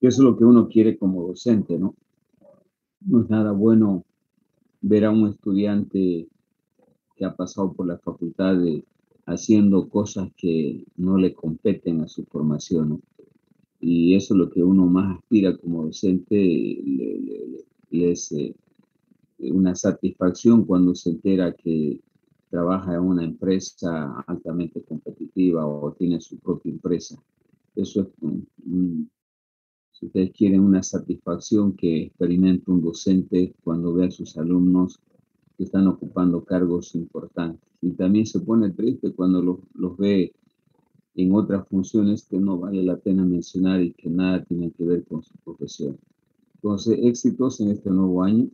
Eso es lo que uno quiere como docente, ¿no? No es nada bueno ver a un estudiante que ha pasado por la facultad haciendo cosas que no le competen a su formación, ¿no? Y eso es lo que uno más aspira como docente, le, es eh, una satisfacción cuando se entera que trabaja en una empresa altamente competitiva o tiene su propia empresa. Eso es, si ustedes quieren, una satisfacción que experimenta un docente cuando ve a sus alumnos que están ocupando cargos importantes. Y también se pone triste cuando los, los ve en otras funciones que no vale la pena mencionar y que nada tienen que ver con su profesión. Entonces, éxitos en este nuevo año.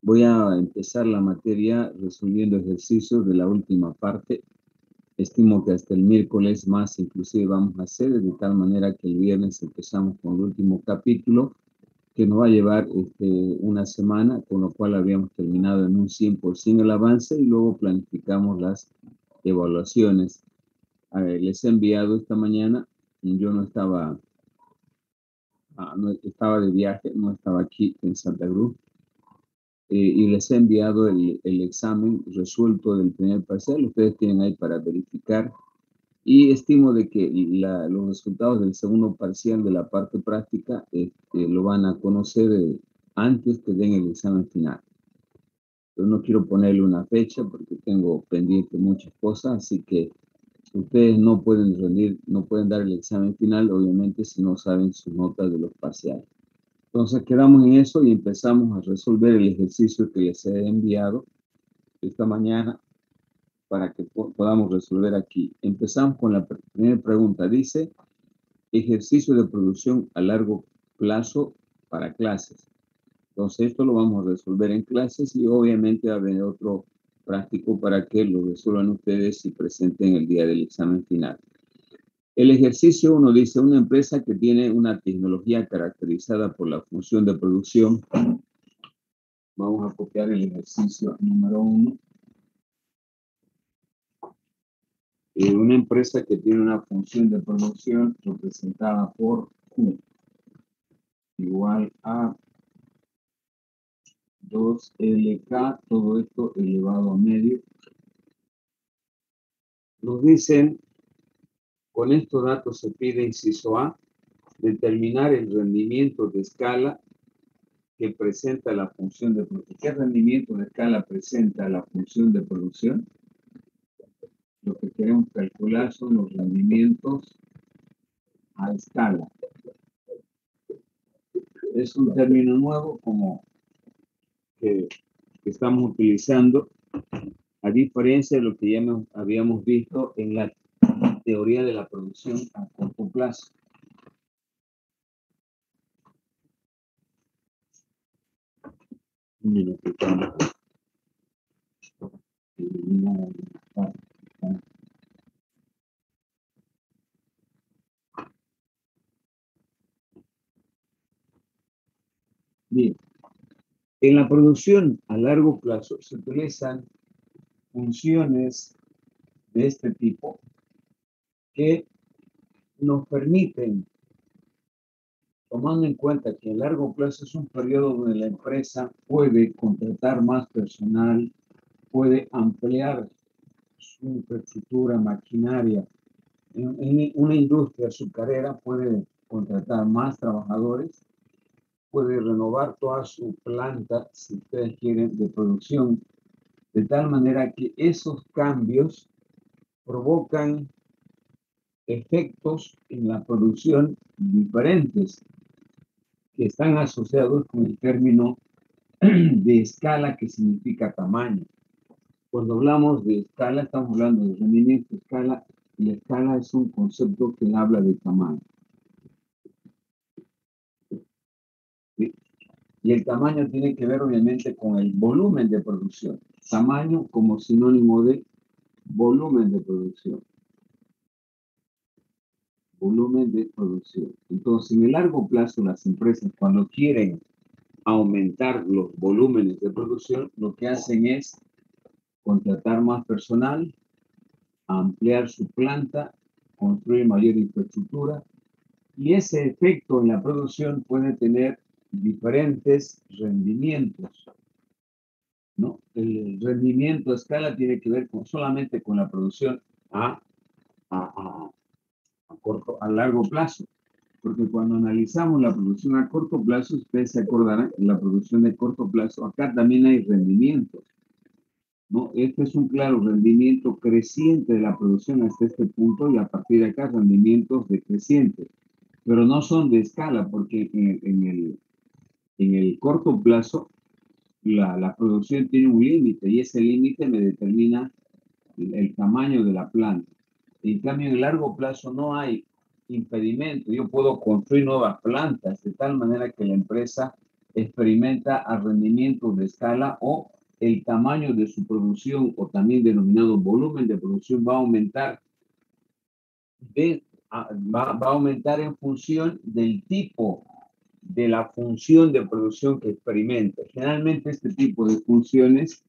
Voy a empezar la materia resolviendo ejercicios de la última parte. Estimo que hasta el miércoles más inclusive vamos a hacer, de tal manera que el viernes empezamos con el último capítulo, que nos va a llevar este, una semana, con lo cual habíamos terminado en un 100% el avance y luego planificamos las evaluaciones. les he enviado esta mañana, yo no estaba, ah, no, estaba de viaje, no estaba aquí en Santa Cruz, eh, y les he enviado el, el, examen resuelto del primer parcial. Ustedes tienen ahí para verificar. Y estimo de que la, los resultados del segundo parcial de la parte práctica este, lo van a conocer eh, antes que den el examen final. Yo no quiero ponerle una fecha porque tengo pendiente muchas cosas, así que ustedes no pueden rendir, no pueden dar el examen final, obviamente, si no saben sus notas de los parciales. Entonces quedamos en eso y empezamos a resolver el ejercicio que les he enviado esta mañana para que podamos resolver aquí. Empezamos con la primera pregunta. Dice, ejercicio de producción a largo plazo para clases. Entonces esto lo vamos a resolver en clases y obviamente haber otro práctico para que lo resuelvan ustedes y presenten el día del examen final. El ejercicio uno dice, una empresa que tiene una tecnología caracterizada por la función de producción. Vamos a copiar el ejercicio número uno. Eh, una empresa que tiene una función de producción representada por Q igual a 2LK, todo esto elevado a medio. Nos dicen con estos datos se pide, inciso A, determinar el rendimiento de escala que presenta la función de producción. ¿Qué rendimiento de escala presenta la función de producción? Lo que queremos calcular son los rendimientos a escala. Es un término nuevo como que, que estamos utilizando a diferencia de lo que ya habíamos visto en la teoría de la producción a corto plazo. Bien. En la producción a largo plazo se utilizan funciones de este tipo que nos permiten, tomando en cuenta que a largo plazo es un periodo donde la empresa puede contratar más personal, puede ampliar su infraestructura, maquinaria. En, una industria azucarera puede contratar más trabajadores, puede renovar toda su planta, si ustedes quieren, de producción, de tal manera que esos cambios provocan efectos en la producción diferentes que están asociados con el término de escala que significa tamaño. Cuando hablamos de escala, estamos hablando de rendimiento escala y la escala es un concepto que habla de tamaño. Y el tamaño tiene que ver obviamente con el volumen de producción. Tamaño como sinónimo de volumen de producción volumen de producción. Entonces, en el largo plazo, las empresas cuando quieren aumentar los volúmenes de producción, lo que hacen es contratar más personal, ampliar su planta, construir mayor infraestructura Y ese efecto en la producción puede tener diferentes rendimientos. ¿no? El rendimiento a escala tiene que ver solamente con la producción a, a, a, corto, a largo plazo. Porque cuando analizamos la producción a corto plazo, ustedes se acordarán, en la producción de corto plazo, acá también hay rendimientos. ¿no? Este es un claro rendimiento creciente de la producción hasta este punto y a partir de acá rendimientos decrecientes. Pero no son de escala porque en, el, en el corto plazo la, la producción tiene un límite y ese límite me determina el, el, tamaño de la planta. En cambio, en largo plazo no hay impedimento. Yo puedo construir nuevas plantas de tal manera que la empresa experimenta a rendimientos de escala o el tamaño de su producción o también denominado volumen de producción va a aumentar de, va, va, a aumentar en función del tipo de la función de producción que experimenta. Generalmente este tipo de funciones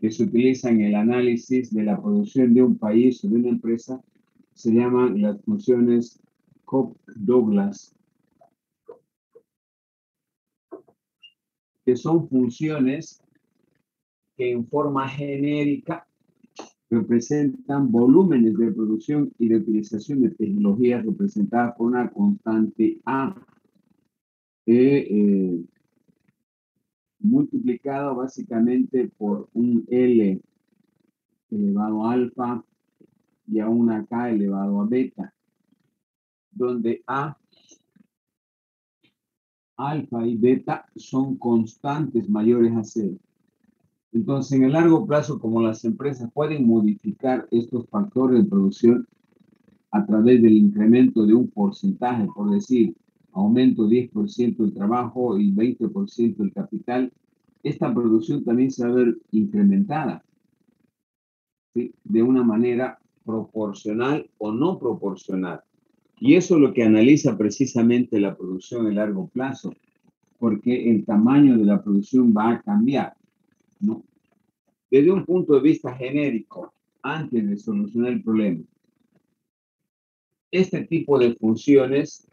que se utilizan en el análisis de la producción de un país o de una empresa se llaman las funciones Cobb-Douglas, que son funciones que en forma genérica representan volúmenes de producción y de utilización de tecnologías representadas por una constante A, eh, multiplicado básicamente por un L elevado a alfa y a una K elevado a beta donde A, alfa y beta son constantes mayores a cero. Entonces, en el largo plazo, como las empresas pueden modificar estos factores de producción a través del incremento de un porcentaje, por decir, aumento 10% del trabajo y 20% del capital, esta producción también se va a ver incrementada ¿sí? de una manera proporcional o no proporcional. Y eso es lo que analiza precisamente la producción a largo plazo, porque el tamaño de la producción va a cambiar. ¿no? Desde un punto de vista genérico, antes de solucionar el problema, este tipo de funciones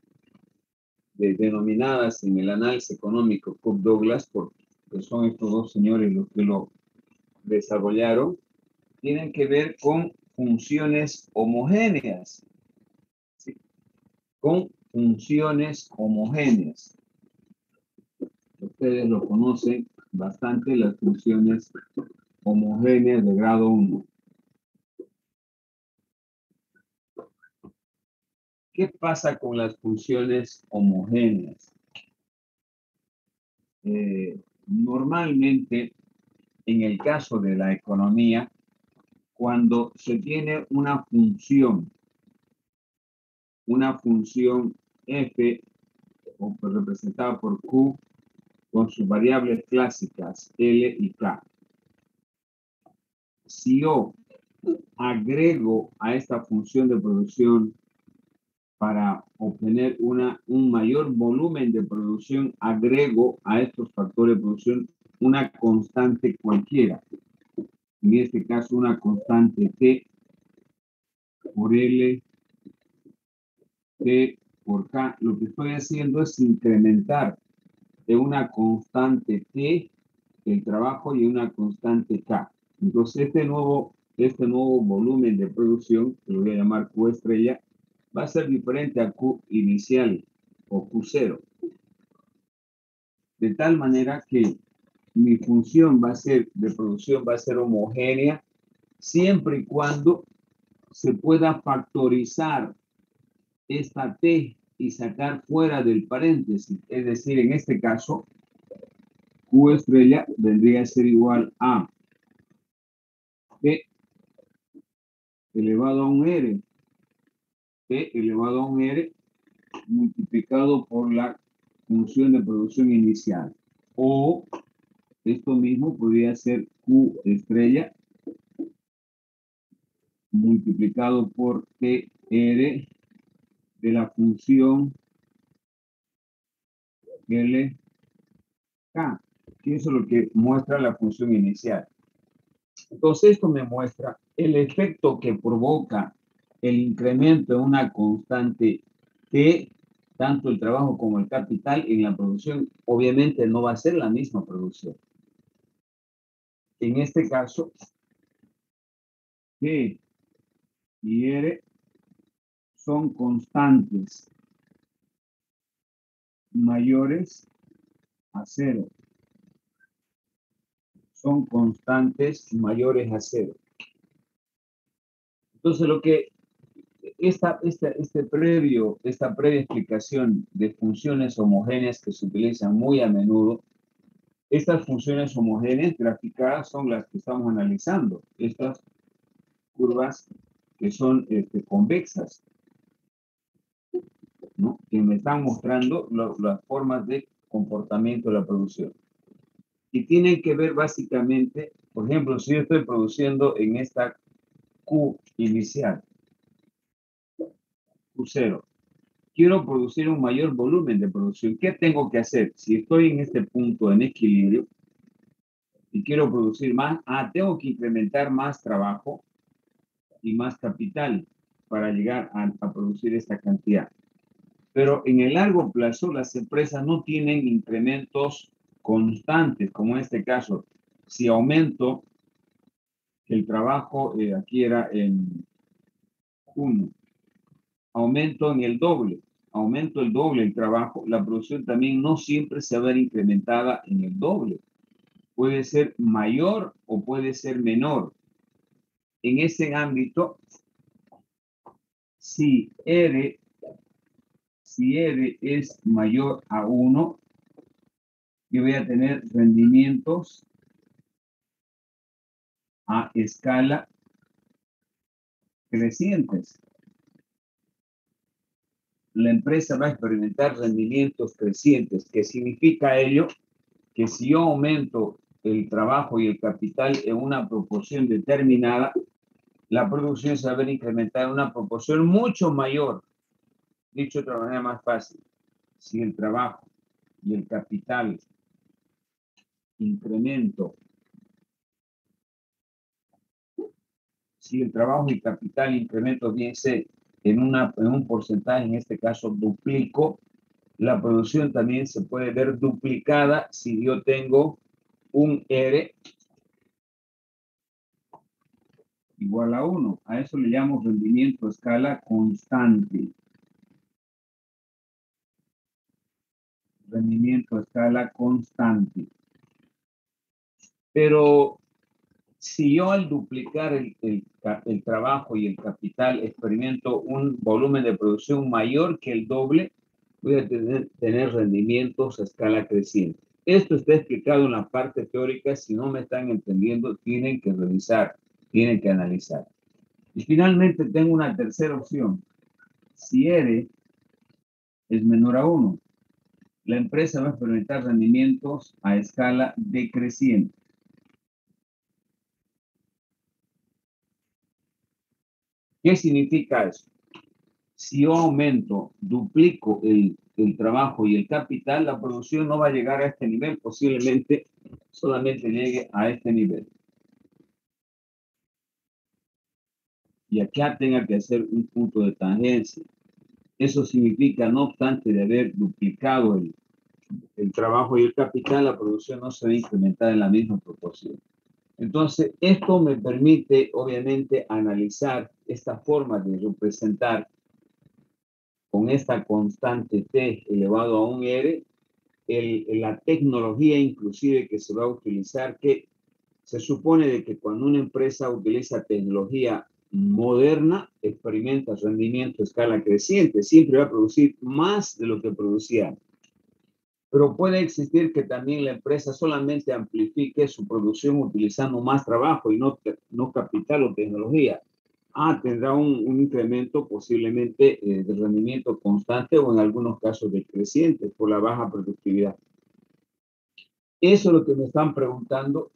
denominadas en el análisis económico Cook Douglas, porque son estos dos señores los que lo desarrollaron, tienen que ver con funciones homogéneas con funciones homogéneas. Ustedes lo conocen bastante, las funciones homogéneas de grado 1. ¿Qué pasa con las funciones homogéneas? Eh, normalmente, en el caso de la economía, cuando se tiene una función una función f representada por q con sus variables clásicas L y K. Si yo agrego a esta función de producción para obtener una, un mayor volumen de producción, agrego a estos factores de producción una constante cualquiera. En este caso, una constante T por L T por K, lo que estoy haciendo es incrementar de una constante T el trabajo y una constante K. Entonces, este nuevo, este nuevo volumen de producción, que lo voy a llamar Q estrella, va a ser diferente a Q inicial o Q0. De tal manera que mi función va a ser de producción va a ser homogénea siempre y cuando se pueda factorizar esta T y sacar fuera del paréntesis. Es decir, en este caso, Q estrella vendría a ser igual a P elevado a un R. P elevado a un R multiplicado por la función de producción inicial. O esto mismo podría ser Q estrella multiplicado por TR de la función L, K, que eso es lo que muestra la función inicial. Entonces, esto me muestra el efecto que provoca el incremento de una constante T tanto el trabajo como el capital en la producción, obviamente no va a ser la misma producción. En este caso, G y R son constantes mayores a cero. Son constantes mayores a cero. Entonces, lo que esta, esta, este previo, esta previa explicación de funciones homogéneas que se utilizan muy a menudo, estas funciones homogéneas graficadas son las que estamos analizando. Estas curvas que son este, convexas, ¿no? que me están mostrando las formas de comportamiento de la producción. Y tienen que ver básicamente, por ejemplo, si yo estoy produciendo en esta Q inicial, Q0, quiero producir un mayor volumen de producción. ¿Qué tengo que hacer? Si estoy en este punto en equilibrio y quiero producir más, ah, tengo que incrementar más trabajo y más capital para llegar a, a producir esta cantidad. Pero en el largo plazo las empresas no tienen incrementos constantes, como en este caso. Si aumento el trabajo, eh, aquí era en junio, aumento en el doble, aumento el doble el trabajo, la producción también no siempre se va a ver incrementada en el doble. Puede ser mayor o puede ser menor. En ese ámbito, si R si R es mayor a 1, yo voy a tener rendimientos a escala crecientes. La empresa va a experimentar rendimientos crecientes. ¿Qué significa ello? Que si yo aumento el trabajo y el capital en una proporción determinada, la producción se va a ver incrementada en una proporción mucho mayor Dicho de otra manera más fácil, si el trabajo y el capital incremento, si el trabajo y capital incremento bien sé en, una, en un porcentaje, en este caso duplico, la producción también se puede ver duplicada si yo tengo un R igual a 1. A eso le llamo rendimiento a escala constante. rendimiento a escala constante. Pero si yo al duplicar el, trabajo y el capital experimento un volumen de producción mayor que el doble, voy a tener, tener rendimientos a escala creciente. Esto está explicado en la parte teórica. Si no me están entendiendo, tienen que revisar, tienen que analizar. Y finalmente tengo una tercera opción. Si R es menor a 1, la empresa va a experimentar rendimientos a escala decreciente. ¿Qué significa eso? Si yo aumento, duplico el, el, trabajo y el capital, la producción no va a llegar a este nivel, posiblemente solamente llegue a este nivel. Y acá tenga que hacer un punto de tangencia. Eso significa, no obstante de haber duplicado el, el trabajo y el capital, la producción no se va a incrementar en la misma proporción. Entonces, esto me permite, obviamente, analizar esta forma de representar con esta constante T elevado a un R, el, la tecnología inclusive que se va a utilizar, que se supone de que cuando una empresa utiliza tecnología moderna experimenta rendimiento a escala creciente, siempre va a producir más de lo que producía. Pero puede existir que también la empresa solamente amplifique su producción utilizando más trabajo y no, no capital o tecnología. Ah, tendrá un, un incremento posiblemente eh, de rendimiento constante o en algunos casos decreciente por la baja productividad. Eso es lo que me están preguntando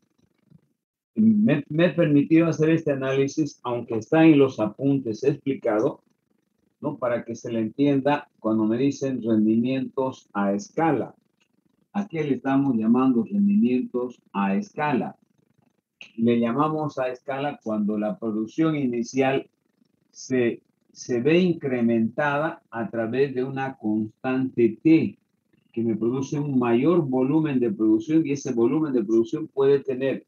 me, me permitido hacer este análisis, aunque está en los apuntes explicado, ¿no? Para que se le entienda cuando me dicen rendimientos a escala. Aquí le estamos llamando rendimientos a escala. Le llamamos a escala cuando la producción inicial se se ve incrementada a través de una constante T que me produce un mayor volumen de producción y ese volumen de producción puede tener,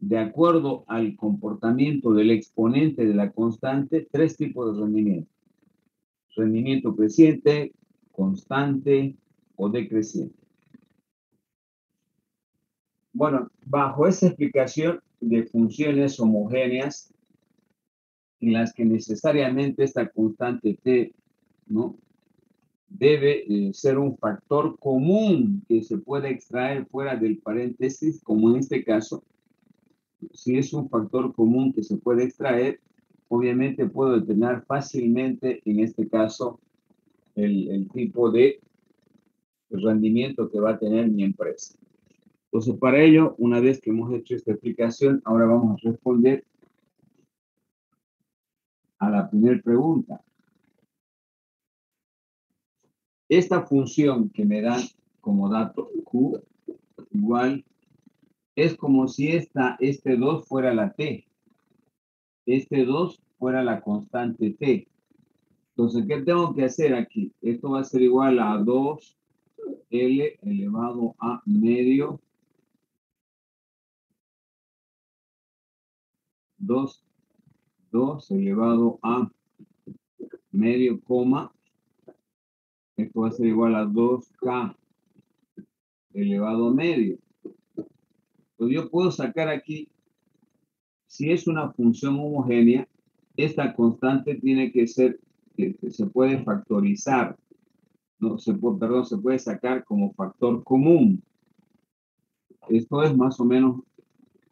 de acuerdo al comportamiento del exponente de la constante, tres tipos de rendimiento. Rendimiento creciente, constante o decreciente. Bueno, bajo esa explicación de funciones homogéneas en las que necesariamente esta constante T ¿no? debe eh, ser un factor común que se puede extraer fuera del paréntesis, como en este caso, si es un factor común que se puede extraer, obviamente puedo determinar fácilmente, en este caso, el, el tipo de rendimiento que va a tener mi empresa. Entonces, para ello, una vez que hemos hecho esta explicación, ahora vamos a responder a la primera pregunta. Esta función que me dan como dato Q igual es como si esta, este 2 fuera la T. Este 2 fuera la constante T. Entonces, ¿qué tengo que hacer aquí? Esto va a ser igual a 2L elevado a medio 2, 2 elevado a medio coma. Esto va a ser igual a 2K elevado a medio. Pues yo puedo sacar aquí, si es una función homogénea, esta constante tiene que ser, se puede factorizar, no se puede, perdón, se puede sacar como factor común. Esto es más o menos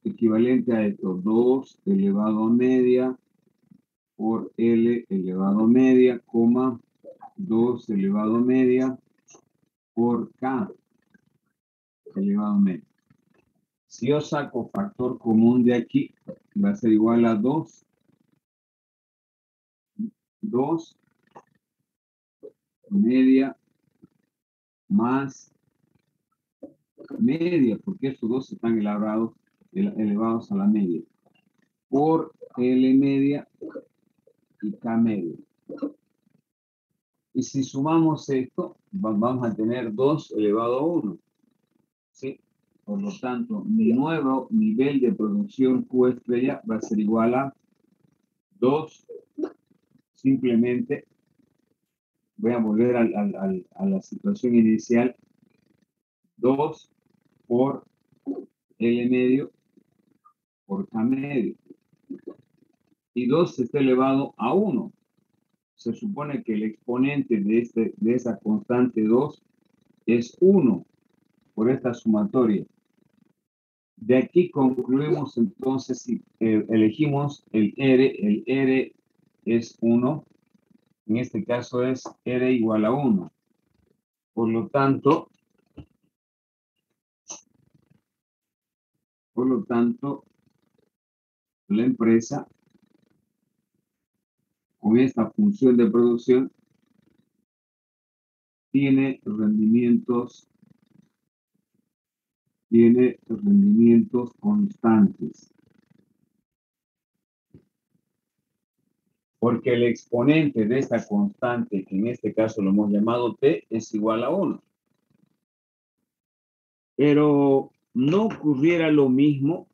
equivalente a esto, 2 elevado a media por L elevado a media, coma 2 elevado a media por K elevado a media. Si yo saco factor común de aquí, va a ser igual a 2. 2 media más media, porque estos dos están elaborados elevados a la media por L media y K media. Y si sumamos esto, vamos a tener 2 elevado a 1. ¿sí? Por lo tanto, mi nuevo nivel de producción Q estrella va a ser igual a 2. Simplemente voy a volver a la situación inicial. 2 por L medio por K medio. Y 2 está elevado a 1. Se supone que el exponente de, este, de esa constante 2 es 1 por esta sumatoria. De aquí concluimos entonces si eh, elegimos el R, el R es 1, en este caso es R igual a 1. Por lo tanto, por lo tanto, la empresa con esta función de producción tiene rendimientos tiene rendimientos constantes. Porque el exponente de esta constante, que en este caso lo hemos llamado T, es igual a 1. Pero no ocurriera lo mismo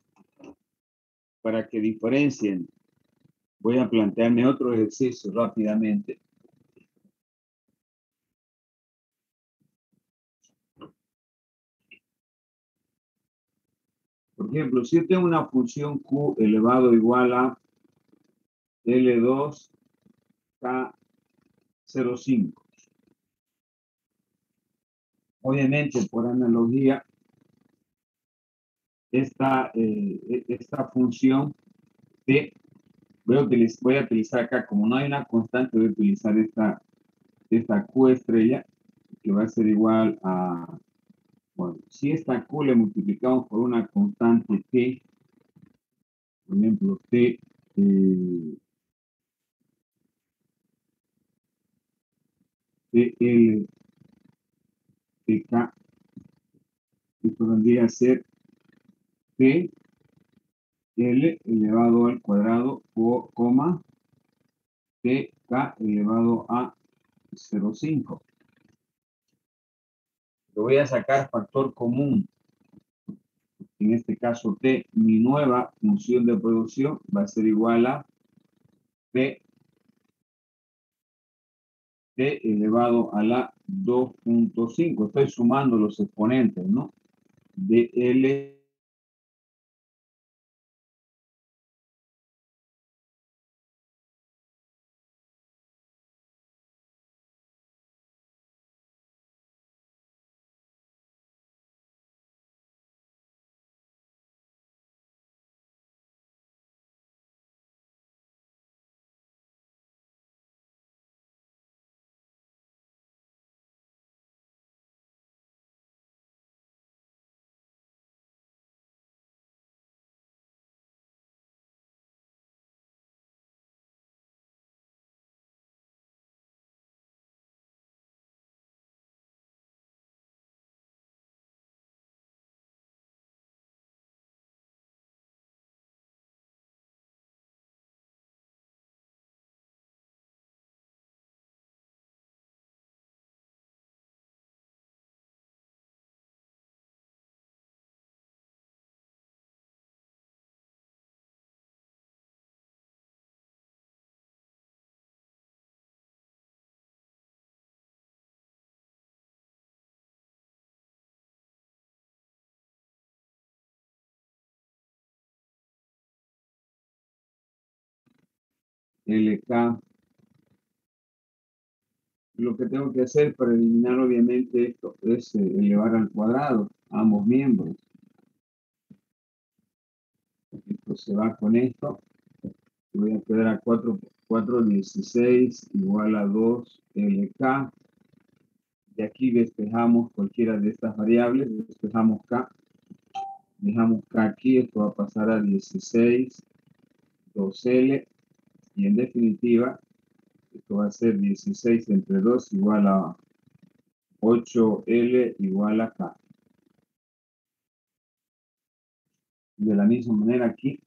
para que diferencien, voy a plantearme otro ejercicio rápidamente. Por ejemplo, si yo tengo una función Q elevado igual a L2 K05. Obviamente, por analogía, esta, eh, esta función de, voy a, utilizar, voy a utilizar acá, como no hay una constante, voy a utilizar esta, esta Q estrella, que va a ser igual a, bueno, si esta Q le multiplicamos por una constante T, por ejemplo, T, eh, TL, TK, esto vendría a ser T L elevado al cuadrado o coma de K elevado a 0,5. Lo voy a sacar factor común. En este caso T, mi nueva función de producción va a ser igual a P T elevado a la 2.5. Estoy sumando los exponentes, ¿no? De L LK. Lo que tengo que hacer para eliminar obviamente esto es eh, elevar al cuadrado ambos miembros. Esto se va con esto. Voy a quedar a 4, 4, 16 igual a 2 LK. De aquí despejamos cualquiera de estas variables. Despejamos K. Dejamos K aquí. Esto va a pasar a 16 2L y en definitiva, esto va a ser 16 entre 2 igual a 8L igual a K. De la misma manera aquí,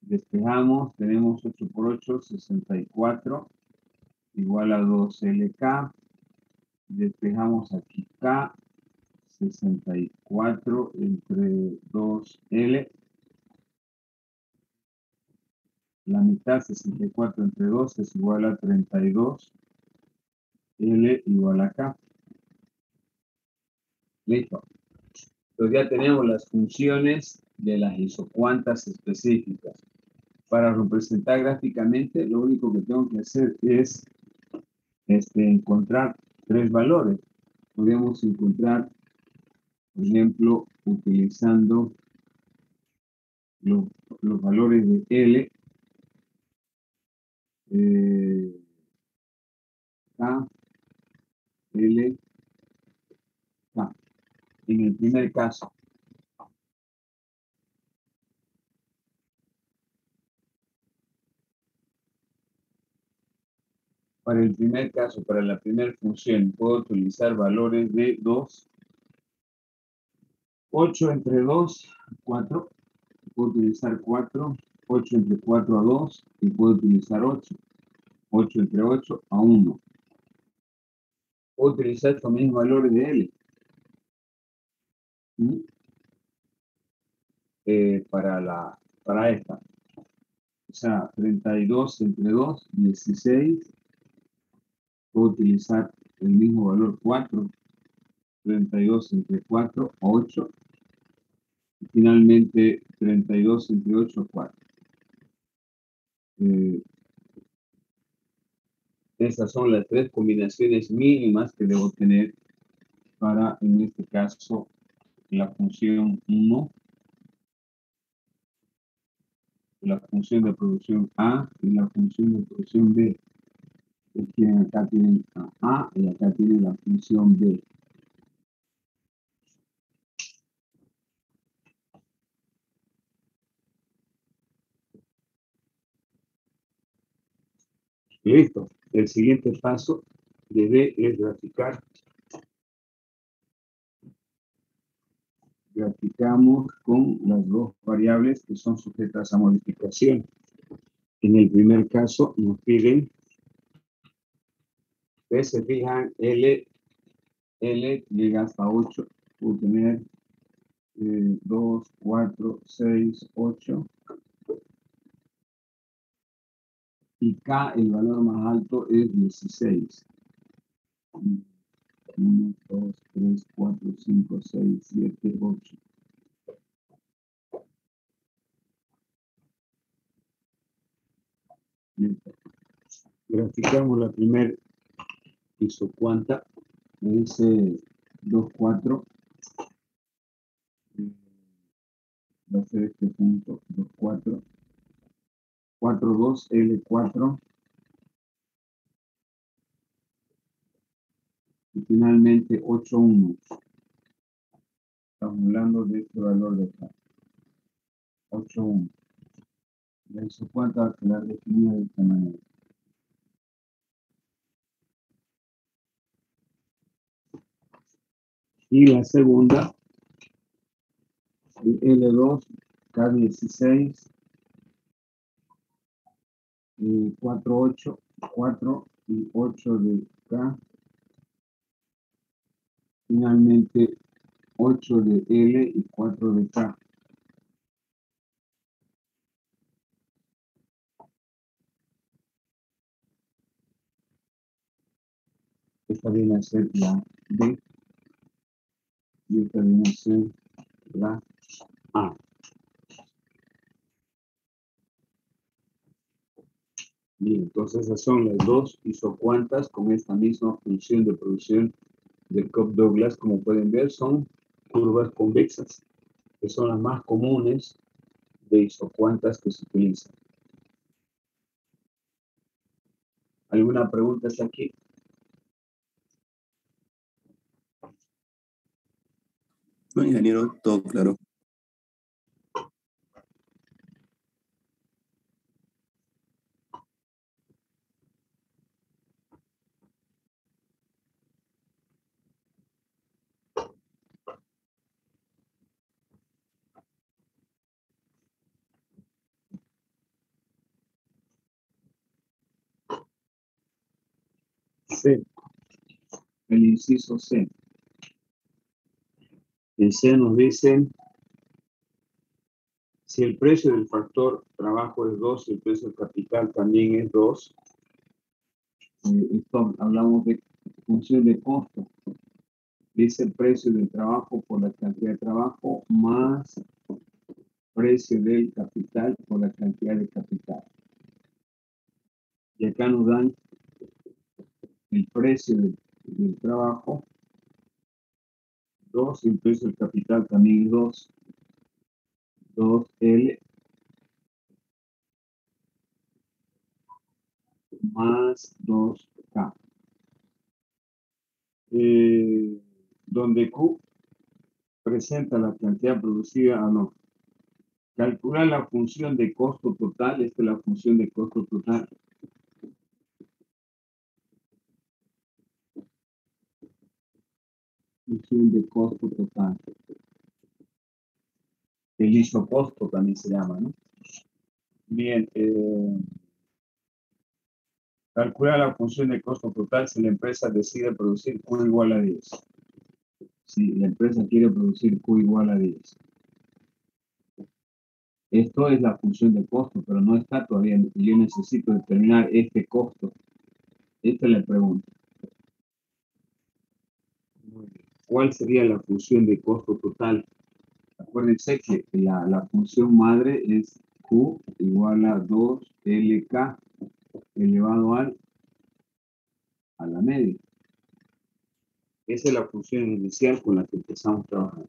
despejamos, tenemos 8 por 8, 64, igual a 2LK. Despejamos aquí K, 64 entre 2L la mitad 64 entre 2 es igual a 32. L igual a K. Listo. Entonces ya tenemos las funciones de las isocuantas específicas. Para representar gráficamente, lo único que tengo que hacer es este, encontrar tres valores. Podemos encontrar, por ejemplo, utilizando los, los valores de L eh, K, L, K. En el primer caso, para el primer caso, para la primera función, puedo utilizar valores de 2, 8 entre 2, 4. Puedo utilizar 4, 8 entre 4 a 2 y puedo utilizar 8. 8 entre 8 a 1. Puedo utilizar mismos valores de L. ¿Mm? Eh, para, la, para esta. O sea, 32 entre 2, 16. Puedo utilizar el mismo valor 4. 32 entre 4, 8. Y finalmente 32 entre 8, 4. Eh, esas son las tres combinaciones mínimas que debo tener para, en este caso, la función 1, la función de producción A y la función de producción B. acá tienen A y acá tienen la función B. Listo. El siguiente paso de B es graficar. Graficamos con las dos variables que son sujetas a modificación. En el primer caso nos piden, ustedes se fijan, L, L llega hasta 8, puedo tener 2, 4, 6, 8. Y K, el valor más alto es 16. 1, 2, 3, 4, 5, 6, 7, 8. Graficamos la primera isocuanta, dice 2, 4. Va a ser este punto, 2, 4. 4, 2, L, 4. Y finalmente 8, 1. Estamos hablando de este valor de acá. 8, 1 la isocuanta que la definida de esta manera. Y la segunda, L2, K16, 4, 8, 4 y 8 de K. Finalmente, 8 de L y 4 de K. esta viene a ser la D y esta viene a ser la A. Bien, entonces esas son las dos isocuantas con esta misma función de producción de Cobb-Douglas. Como pueden ver, son curvas convexas, que son las más comunes de isocuantas que se utilizan. ¿Alguna pregunta hasta aquí? No, ingeniero, todo claro. El inciso C. En C nos dicen si el precio del factor trabajo es 2 y el precio del capital también es 2. Eh, hablamos de función de costo. Dice el precio del trabajo por la cantidad de trabajo más precio del capital por la cantidad de capital. Y acá nos dan el precio del, del trabajo 2, el precio del capital también es 2. 2L más 2K. Eh, donde Q presenta la cantidad producida, o no. Calcular la función de costo total, esta es la función de costo total. Función de costo total. El isocosto también se llama, ¿no? Bien, eh, calcular la función de costo total si la empresa decide producir Q igual a 10. Si la empresa quiere producir Q igual a 10. Esto es la función de costo, pero no está todavía. Yo necesito determinar este costo. Esta es la pregunta. Muy bien. ¿Cuál sería la función de costo total? Acuérdense que la, función madre es Q igual a 2LK elevado al a la media. Esa es la función inicial con la que empezamos a trabajar.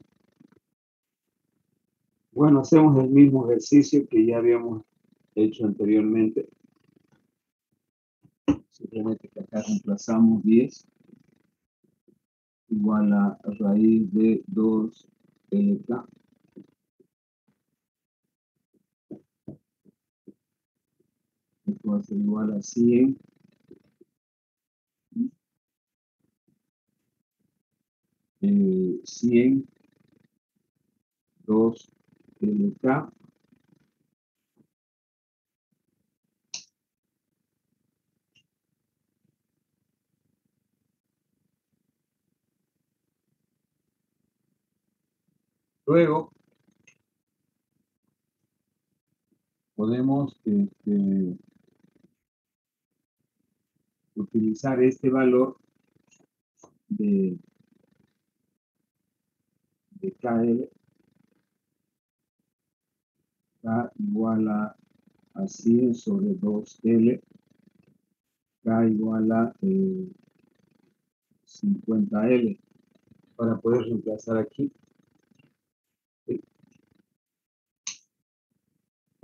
Bueno, hacemos el mismo ejercicio que ya habíamos hecho anteriormente. Simplemente que acá reemplazamos 10 igual a raíz de 2 LK. Esto va a ser igual a 100. Eh, 100 2 LK Luego, podemos este, utilizar este valor de, de KL K igual a, a 100 sobre 2L K igual a 50L eh, para poder reemplazar aquí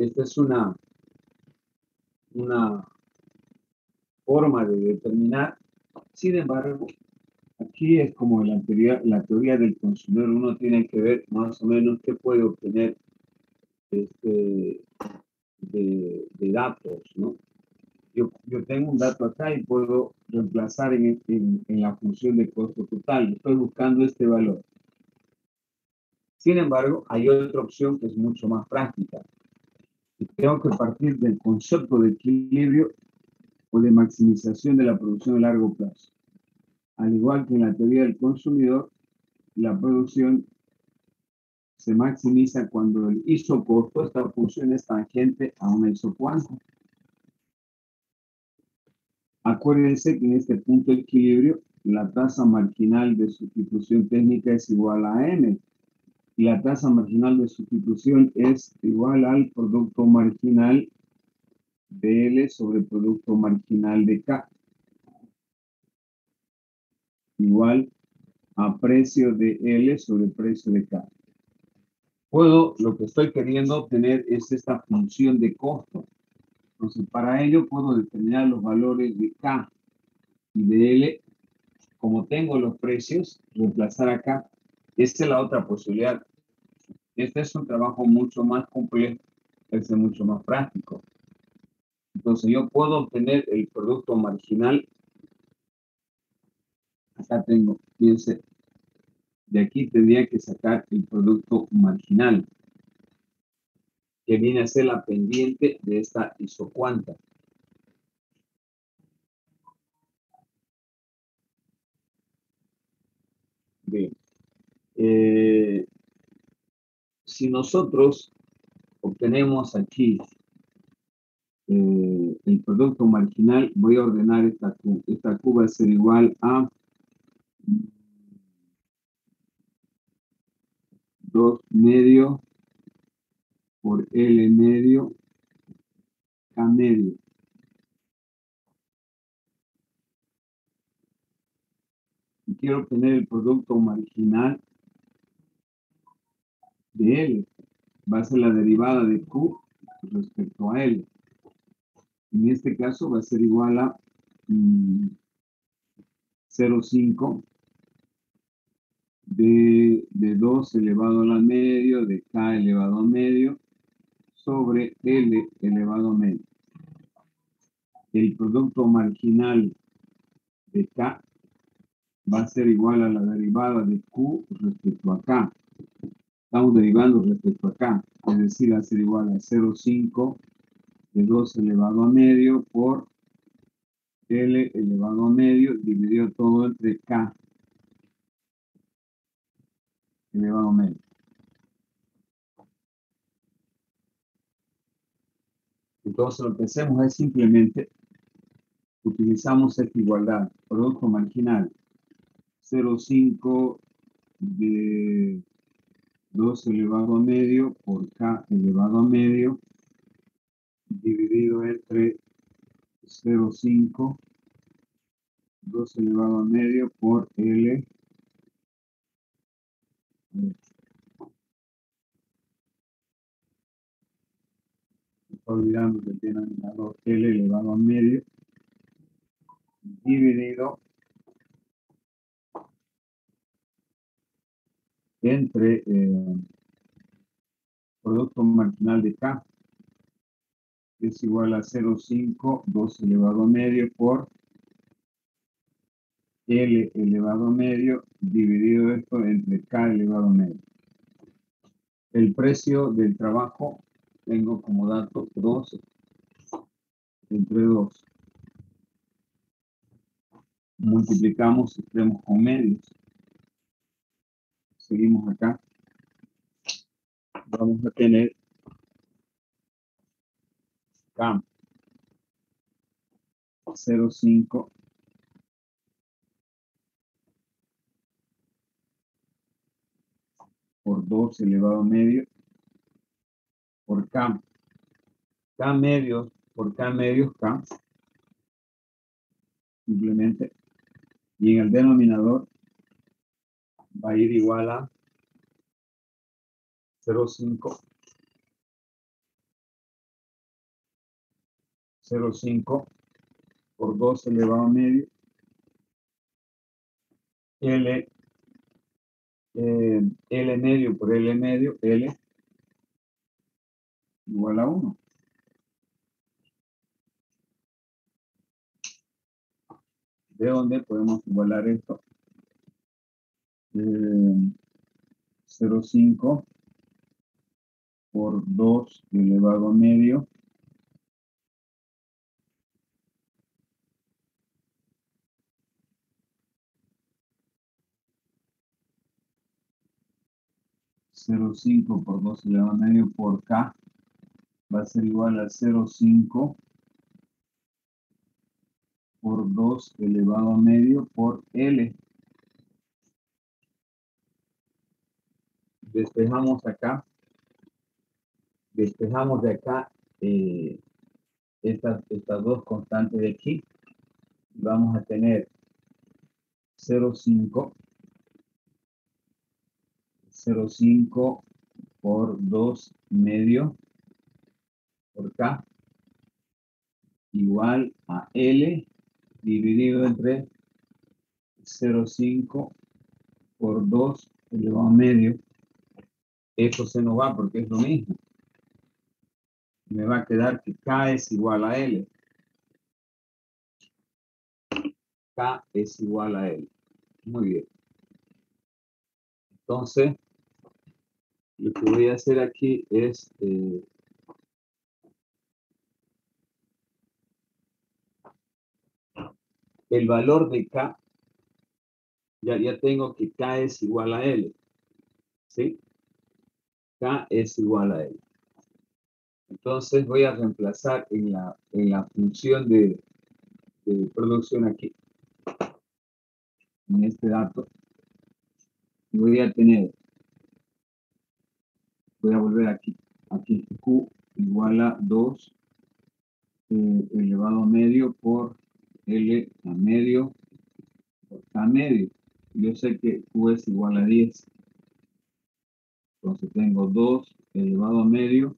esta es una una forma de determinar. Sin embargo, aquí es como la teoría, la teoría del consumidor, uno tiene que ver más o menos qué puede obtener este, de, datos, ¿no? Yo, yo, tengo un dato acá y puedo reemplazar en, en, en la función de costo total. Estoy buscando este valor. Sin embargo, hay otra opción que es mucho más práctica. Tengo que partir del concepto de equilibrio o de maximización de la producción a largo plazo. Al igual que en la teoría del consumidor, la producción se maximiza cuando el isocosto, esta función es tangente a una isocuanta. Acuérdense que en este punto de equilibrio, la tasa marginal de sustitución técnica es igual a n. La tasa marginal de sustitución es igual al producto marginal de L sobre producto marginal de K. Igual a precio de L sobre precio de K. Puedo, lo que estoy queriendo obtener es esta función de costo. Entonces, para ello puedo determinar los valores de K y de L. Como tengo los precios, reemplazar acá. Esta es la otra posibilidad. Este es un trabajo mucho más complejo, este es mucho más práctico. Entonces yo puedo obtener el producto marginal. Acá tengo, fíjense, de aquí tendría que sacar el producto marginal, que viene a ser la pendiente de esta isocuanta. Bien. Eh, si nosotros obtenemos aquí eh, el producto marginal, voy a ordenar esta. Esta Q va a ser igual a 2 medio por L medio K medio. Y quiero obtener el producto marginal de L. Va a ser la derivada de Q respecto a L. En este caso va a ser igual a 0,5 mm, de, de 2 elevado a la medio, de k elevado a medio, sobre L elevado a medio. El producto marginal de K va a ser igual a la derivada de Q respecto a K. Estamos derivando respecto a K, es decir, ser igual a 0,5 de 2 elevado a medio por L elevado a medio dividido todo entre K elevado a medio. Entonces lo que hacemos es simplemente utilizamos esta igualdad, producto marginal 0,5 de 2 elevado a medio por K elevado a medio dividido entre 0,5, 2 elevado a medio por L. Estoy olvidando que tiene denominador L elevado a medio dividido entre eh, producto marginal de K es igual a 0,5, 2 elevado medio por L elevado medio dividido esto entre K elevado medio. El precio del trabajo tengo como dato 12 entre 2. Multiplicamos extremos con medios. Seguimos acá. vamos a tener K 0,5 por 2 elevado a medio por K. K medios por K medios K. Simplemente. Y en el denominador va a ir igual a 0,5 0,5 por 2 elevado a medio. L eh, L medio por L medio L igual a 1 de dónde podemos igualar esto eh, 0,5 por 2 elevado a medio cero cinco por 2 elevado a medio por K va a ser igual a 0,5 por 2 elevado a medio por L. Despejamos acá despejamos de acá eh, estas, estas dos constantes de aquí. Vamos a tener 0,5 0,5 por 2 medio por K igual a L dividido entre 0,5 por 2 elevado a medio. Esto se nos va porque es lo mismo me va a quedar que K es igual a L. K es igual a L. Muy bien. Entonces, lo que voy a hacer aquí es eh, el valor de K. Ya, ya tengo que K es igual a L. ¿Sí? K es igual a L. Entonces voy a reemplazar en la, en la función de, producción aquí, en este dato. Voy a tener, voy a volver aquí, aquí Q igual a 2 eh, elevado a medio por L a medio por K medio. Yo sé que Q es igual a 10. Entonces tengo 2 elevado a medio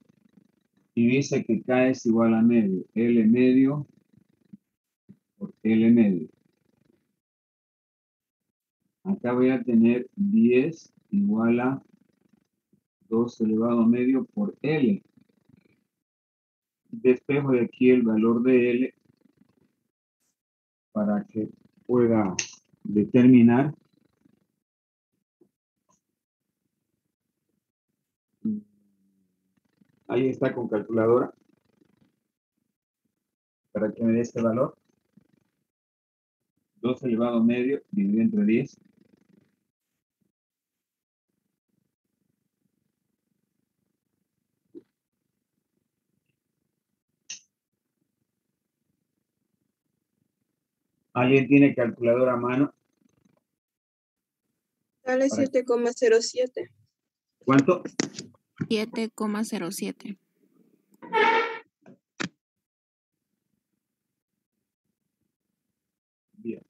y dice que K es igual a medio, L medio por L medio. Acá voy a tener 10 igual a 2 elevado a medio por L. Despejo de aquí el valor de L para que pueda determinar Ahí está con calculadora. Para que me dé este valor. 2 elevado a medio dividido entre 10. ¿Alguien tiene calculadora a mano? Sale 7,07. ¿Cuánto? 7,07. Bien.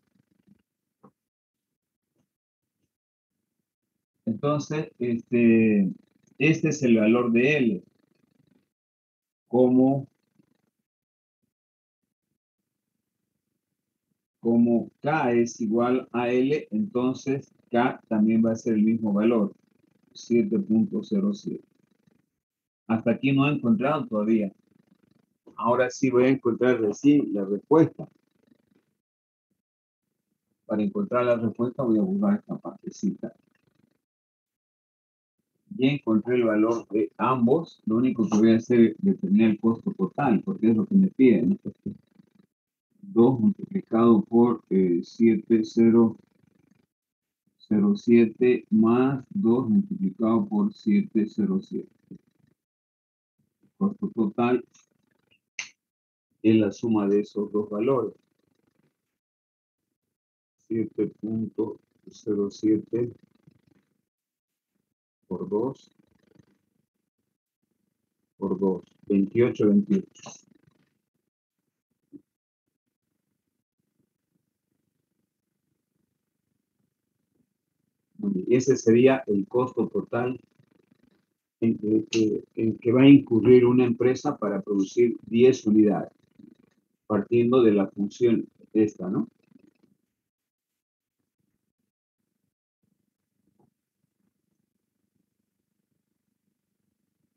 Entonces, este, este es el valor de L. Como, como K es igual a L, entonces K también va a ser el mismo valor, 7.07. Hasta aquí no he encontrado todavía. Ahora sí voy a encontrar recién la respuesta. Para encontrar la respuesta voy a buscar esta partecita. Ya encontré el valor de ambos. Lo único que voy a hacer es determinar el costo total, porque es lo que me piden. 2 multiplicado por eh, 7007 más 2 multiplicado por 707. Costo total es la suma de esos dos valores. 7.07 por 2 por 2, 28, 28. Y ese sería el costo total en que, en que va a incurrir una empresa para producir 10 unidades, partiendo de la función esta, ¿no?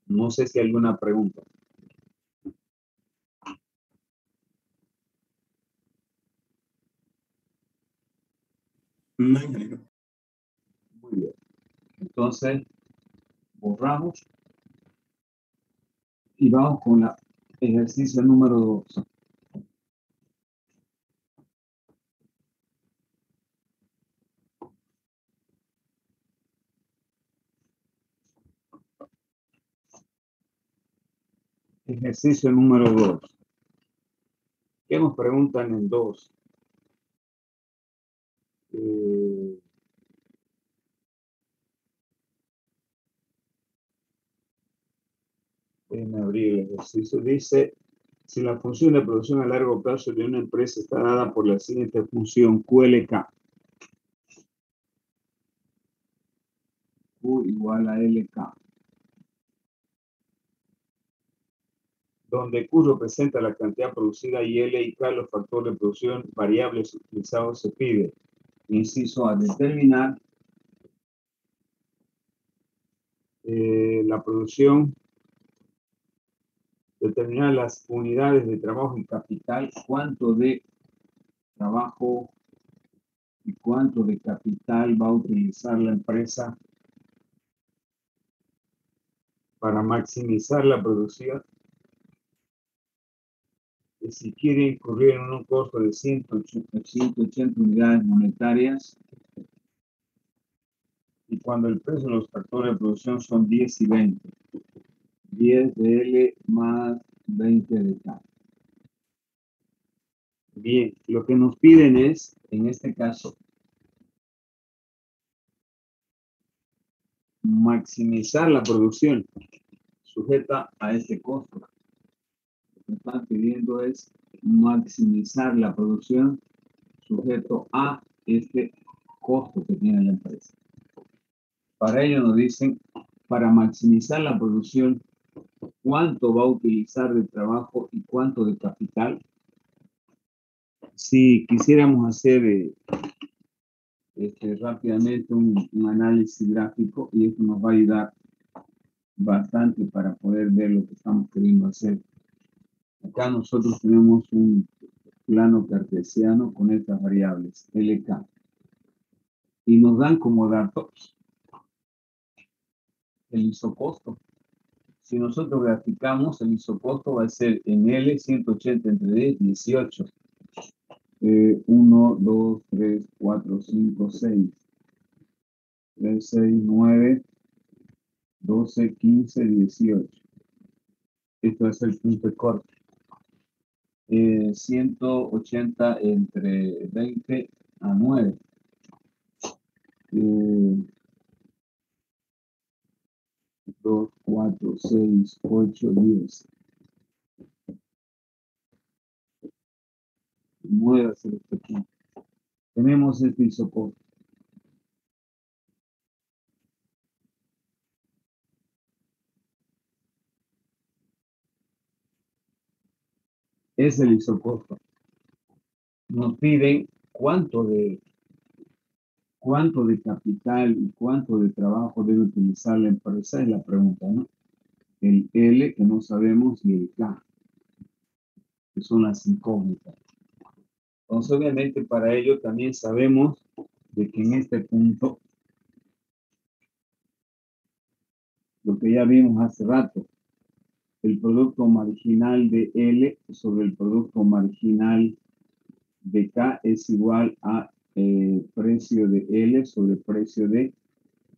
No sé si hay alguna pregunta. No, ingeniero. Muy bien. Entonces, y vamos con el ejercicio número 2. Ejercicio número 2. ¿Qué nos preguntan en 2? Eh, déjenme abrir el ejercicio. Dice, si la función de producción a largo plazo de una empresa está dada por la siguiente función QLK. Q igual a LK. donde Q representa la cantidad producida y L y K los factores de producción variables utilizados se pide. Inciso a determinar eh, la producción, determinar las unidades de trabajo y capital, cuánto de trabajo y cuánto de capital va a utilizar la empresa para maximizar la producción si quiere incurrir en un costo de 180, unidades monetarias y cuando el precio de los factores de producción son 10 y 20. 10 de L más 20 de K. Bien, lo que nos piden es, en este caso, maximizar la producción sujeta a este costo que están pidiendo es maximizar la producción sujeto a este costo que tiene la empresa. Para ello nos dicen, para maximizar la producción, cuánto va a utilizar de trabajo y cuánto de capital. Si quisiéramos hacer eh, este, rápidamente un, un análisis gráfico, y esto nos va a ayudar bastante para poder ver lo que estamos queriendo hacer. Acá nosotros tenemos un plano cartesiano con estas variables, LK. Y nos dan como datos el isocosto. Si nosotros graficamos, el isocosto va a ser en L 180 entre 10, 18. 1, 2, 3, 4, 5, 6. 3, 6, 9, 12, 15, 18. Esto es el punto de corte. 180 eh, entre 20 a 9. Eh, 2, 4, 6, 8, 10. Muévase este punto. Tenemos este isoporte. es el isocosto. Nos piden cuánto de cuánto de capital y cuánto de trabajo debe utilizar la empresa, es la pregunta, ¿no? El L, que no sabemos, y el K, que son las incógnitas. Entonces, obviamente, para ello también sabemos de que en este punto, lo que ya vimos hace rato, el producto marginal de L sobre el producto marginal de K es igual a eh, precio de L sobre precio de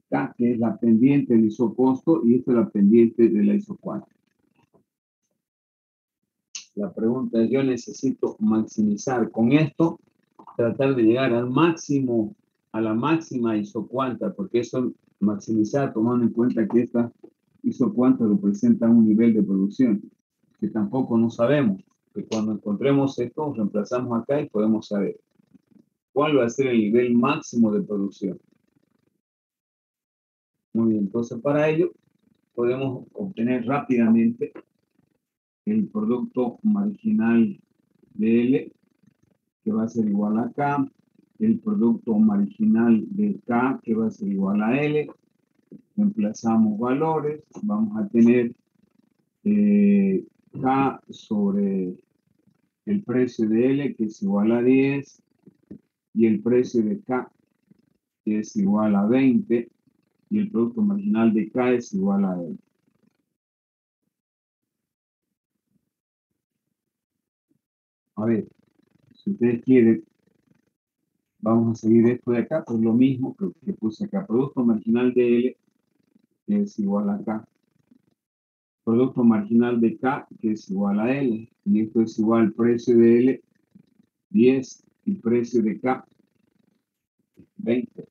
K, que es la pendiente del isocosto y esto es la pendiente de la isocuadra. La pregunta es, yo necesito maximizar con esto, tratar de llegar al máximo, a la máxima isocuanta, porque eso maximizar tomando en cuenta que esta isocuanta representa un nivel de producción que tampoco no sabemos, que cuando encontremos esto, reemplazamos acá y podemos saber cuál va a ser el nivel máximo de producción. Muy bien, entonces para ello podemos obtener rápidamente el producto marginal de L, que va a ser igual a K, el producto marginal de K, que va a ser igual a L, reemplazamos valores, vamos a tener eh, K sobre el precio de L, que es igual a 10, y el precio de K, es igual a 20, y el producto marginal de K es igual a L. A ver, si ustedes quieren, vamos a seguir esto de acá, pues lo mismo que, que puse acá. Producto marginal de L es igual a K. Producto marginal de K, que es igual a L. Y esto es igual al precio de L, 10, y precio de K, 20.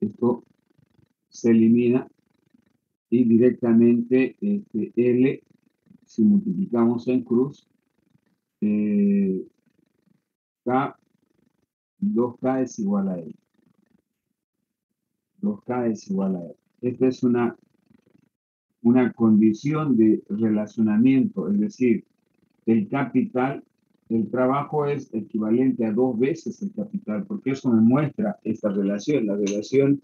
Esto se elimina y directamente este L, si multiplicamos en cruz, eh, K, 2K es igual a L. 2K es igual a L. Esta es una, una condición de relacionamiento, es decir, el capital el trabajo es equivalente a dos veces el capital, porque eso me muestra esta relación, la relación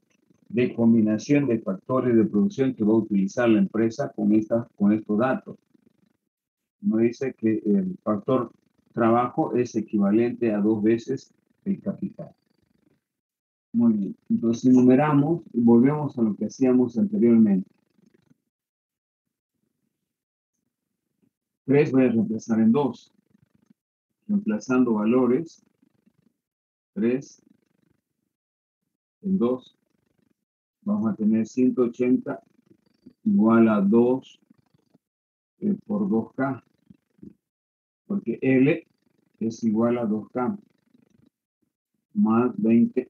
de combinación de factores de producción que va a utilizar la empresa con, esta, con estos datos. No dice que el factor trabajo es equivalente a dos veces el capital. Muy bien, entonces enumeramos y volvemos a lo que hacíamos anteriormente. 3 voy a reemplazar en 2 reemplazando valores, 3 en 2, vamos a tener 180 igual a 2 eh, por 2K, porque L es igual a 2K más 20K.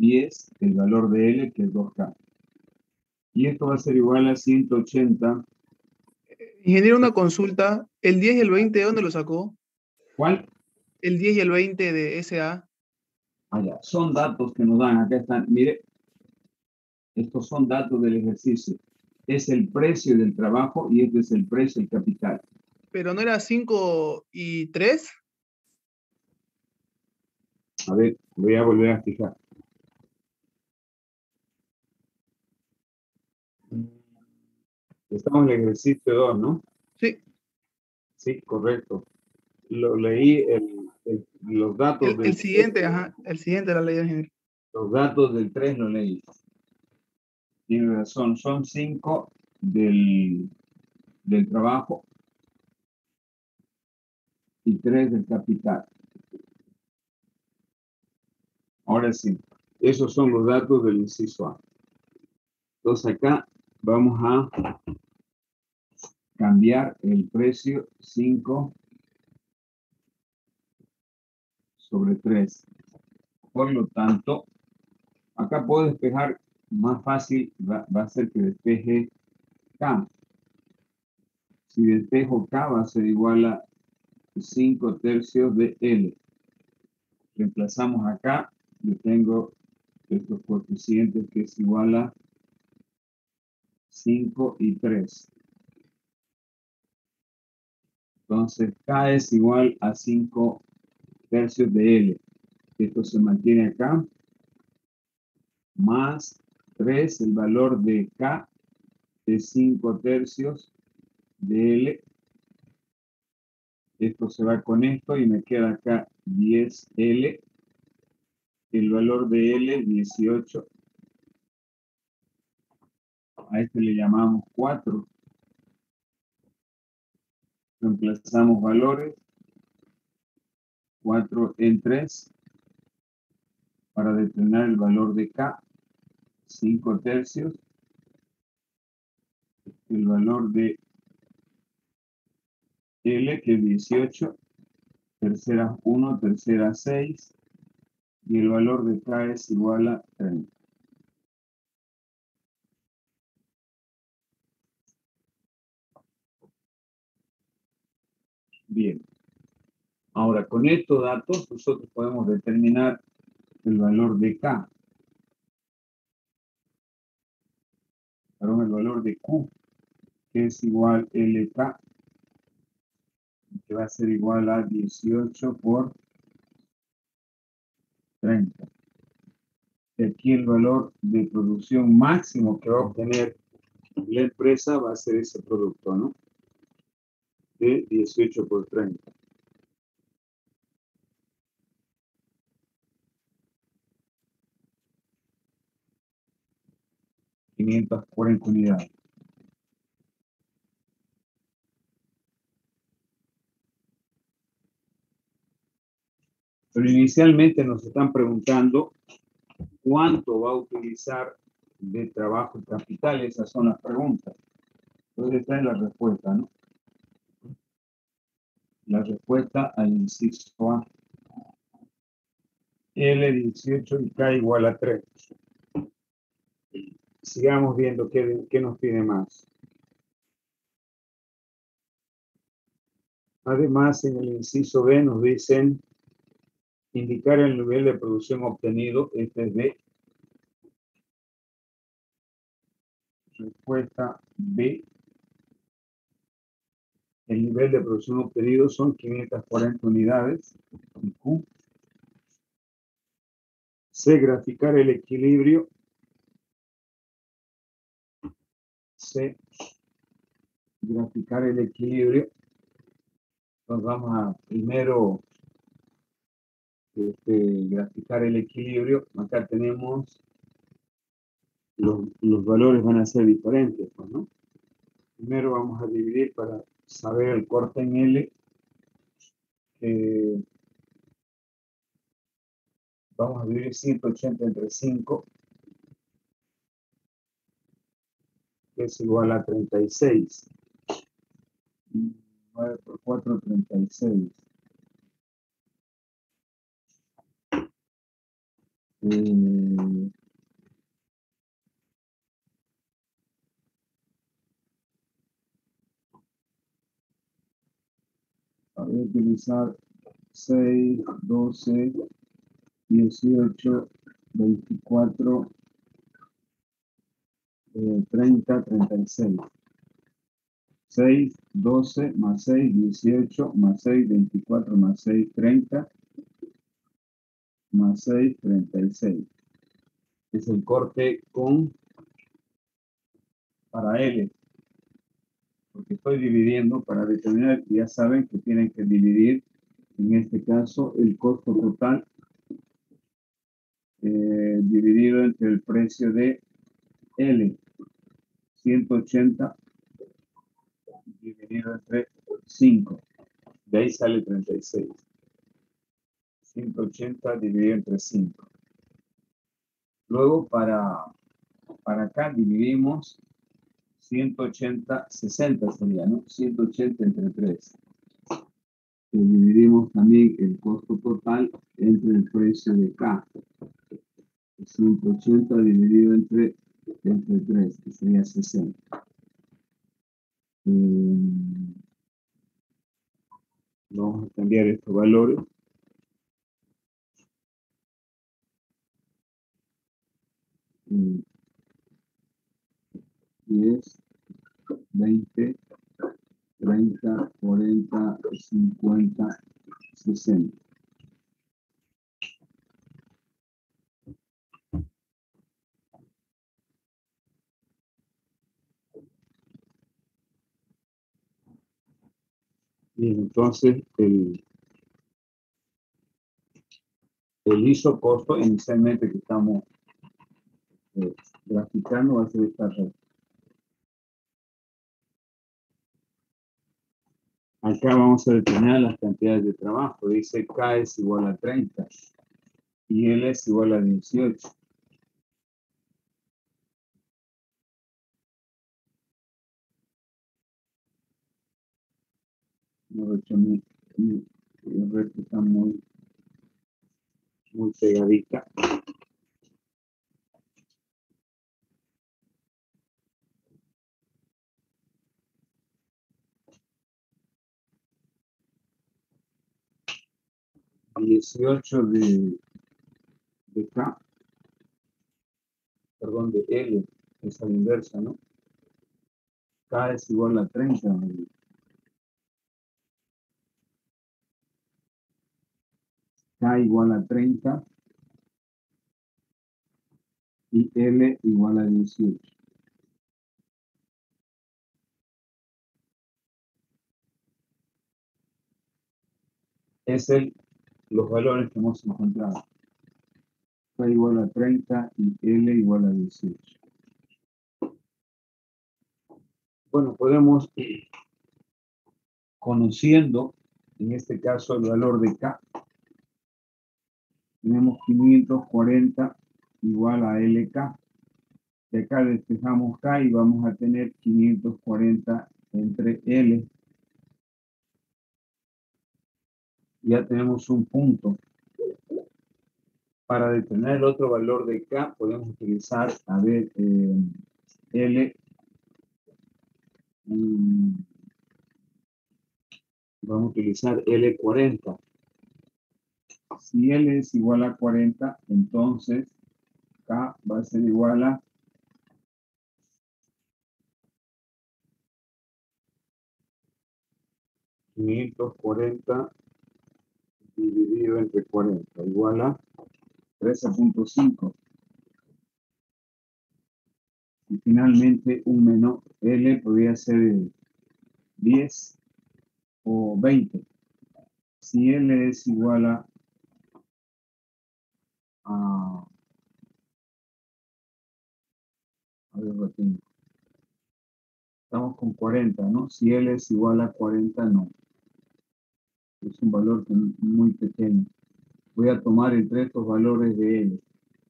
10 el valor de L, que es 2K. Y esto va a ser igual a 180. Ingeniero, una consulta. ¿El 10 y el 20 de dónde lo sacó? ¿Cuál? El 10 y el 20 de SA. Ah, son datos que nos dan. Acá están. Mire, estos son datos del ejercicio. Es el precio del trabajo y este es el precio del capital. ¿Pero no era 5 y 3? A ver, voy a volver a fijar. Estamos en el ejercicio 2, ¿no? Sí. Sí, correcto. Lo leí, el, los datos el, del... El siguiente, ajá, el siguiente la ley Los datos del 3 lo leí. Tiene razón, son 5 del, del trabajo y 3 del capital. Ahora sí, esos son los datos del inciso A. Entonces acá vamos a cambiar el precio 5 sobre 3. Por lo tanto, acá puedo despejar más fácil, va, a ser que despeje K. Si despejo K va a ser igual a 5 tercios de L. Reemplazamos acá, yo tengo estos coeficientes que es igual a 5 y 3. Entonces K es igual a 5 tercios de L. Esto se mantiene acá. Más 3, el valor de K es 5 tercios de L. Esto se va con esto y me queda acá 10L. El valor de L 18 a este le llamamos 4. Reemplazamos valores. 4 en 3. para determinar el valor de K, 5 tercios, el valor de L, que es 18, tercera 1, tercera 6, y el valor de K es igual a 30. Bien. Ahora, con estos datos nosotros podemos determinar el valor de K. Perdón, el valor de Q, que es igual LK, que va a ser igual a 18 por 30. Y aquí el valor de producción máximo que va a obtener la empresa va a ser ese producto, ¿no? De 18 por 30. cuarenta unidades. Pero inicialmente nos están preguntando cuánto va a utilizar de trabajo y capital. Esas son las preguntas. Entonces es la respuesta, ¿no? La respuesta al inciso A. L18 y K igual a 3. Sigamos viendo qué, qué nos pide más. Además, en el inciso B nos dicen indicar el nivel de producción obtenido, este es de respuesta B. El nivel de producción obtenido son 540 unidades. C, graficar el equilibrio. C, graficar el equilibrio. Entonces vamos a primero este, graficar el equilibrio, acá tenemos los, valores van a ser diferentes, pues, ¿no? Primero vamos a dividir para saber el corte en L. vamos a dividir 180 entre 5, que es igual a 36. 9 por 4, 36. Mm. Voy a utilizar 6, 12, 18, 24, 30, 36. 6, 12 más 6, 18 más 6, 24 más 6, 30 más 6, 36. Es el corte con para L. Porque estoy dividiendo para determinar, ya saben que tienen que dividir, en este caso, el costo total eh, dividido entre el precio de L. 180 dividido entre 5. De ahí sale 36. 180 dividido entre 5. Luego para, para acá dividimos 180, 60 sería, ¿no? 180 entre 3. Y dividimos también el costo total entre el precio de K. 180 dividido entre, entre 3, que sería 60. Eh, vamos a cambiar estos valores. 10, 20, 30, 40, 50, 60. Bien, entonces el, el ISO costo inicialmente que estamos graficando va a ser esta. Acá vamos a determinar las cantidades de trabajo. Dice K es igual a 30. y L es igual a 18. No, hecho, mi, mi, el resto está muy, muy pegadita. 18 de, de K, perdón, de L, es a la inversa, ¿no? K es igual a 30. K igual a 30 y L igual a 18. Es el los valores que hemos encontrado. K igual a 30 y L igual a 18. Bueno, podemos, conociendo, en este caso, el valor de K, tenemos 540 igual a LK. De acá despejamos K y vamos a tener 540 entre L ya tenemos un punto. Para detener el otro valor de K, podemos utilizar, a ver, eh, L. Mm, vamos a utilizar L40. Si L es igual a 40, entonces K va a ser igual a 540 dividido entre 40 igual a 13.5. Y finalmente un menor L podría ser 10 o 20. Si L es igual a, a, a ver, Estamos con 40, ¿no? Si L es igual a 40, no es un valor muy pequeño. Voy a tomar entre estos valores de L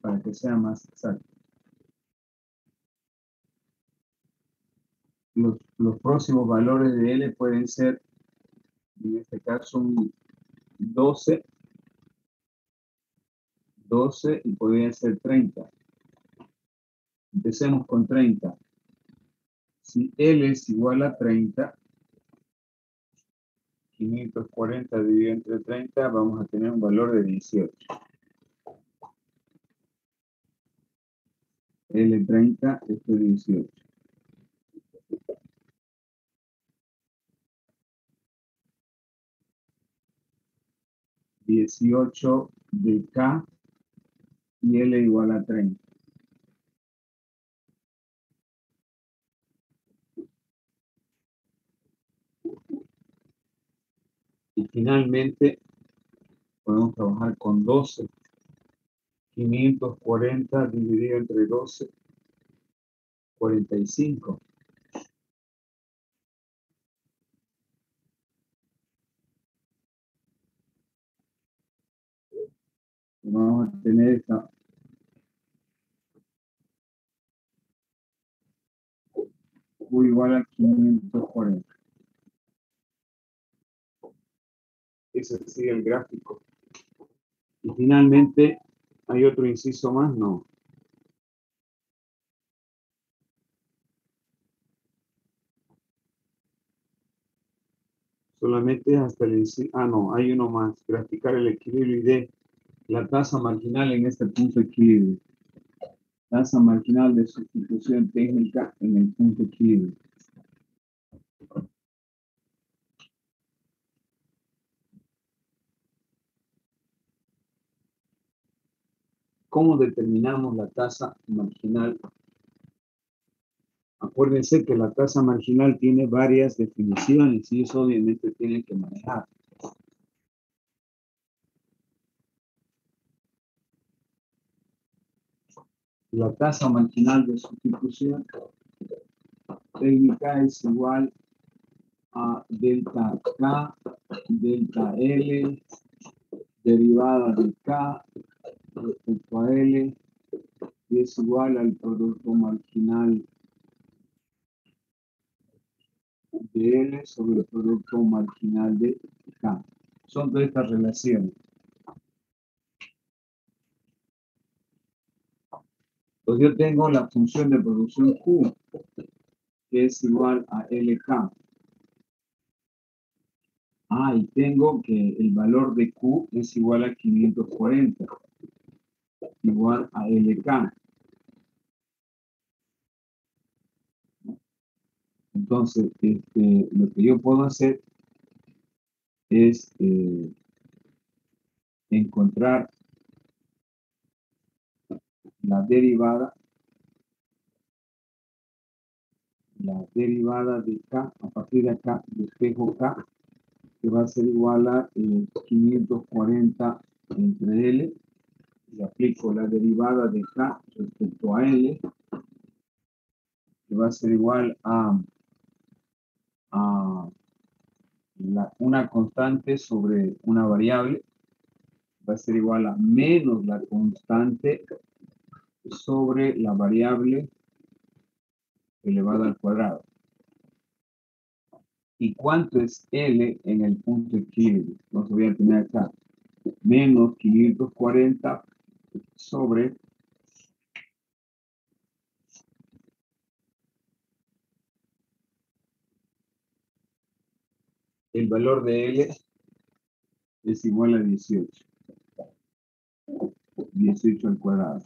para que sea más exacto. Los, próximos valores de L pueden ser, en este caso, un 12, 12 y podría ser 30. Empecemos con 30. Si L es igual a 30, 540 dividido entre 30, vamos a tener un valor de 18. L30, esto es 18. Dieciocho de K y L igual a 30. Y finalmente, podemos trabajar con 12. 540 dividido entre 12, 45. Vamos a tener esta igual a 540. Ese sería el gráfico. Y finalmente, ¿hay otro inciso más? No. Solamente hasta el inciso. Ah, no, hay uno más. Graficar el equilibrio de la tasa marginal en este punto equilibrio. Tasa marginal de sustitución técnica en el punto equilibrio. ¿Cómo determinamos la tasa marginal? Acuérdense que la tasa marginal tiene varias definiciones y eso obviamente tiene que manejar. La tasa marginal de sustitución técnica es igual a delta K, delta L, derivada de K, respecto a L es igual al producto marginal de L sobre el producto marginal de K. Son todas estas relaciones. Pues yo tengo la función de producción Q, que es igual a LK. Ah, y tengo que el valor de Q es igual a 540, igual a LK. Entonces, este, lo que yo puedo hacer es eh, encontrar la derivada la derivada de K, a partir de acá, despejo K, que va a ser igual a 540 eh, entre L, y aplico la derivada de K respecto a L, que va a ser igual a, a una constante sobre una variable, va a ser igual a menos la constante sobre la variable elevada al cuadrado. ¿Y cuánto es L en el punto equilibrio? Entonces voy a tener acá menos 540 sobre el valor de L es igual a 18. 18 al cuadrado.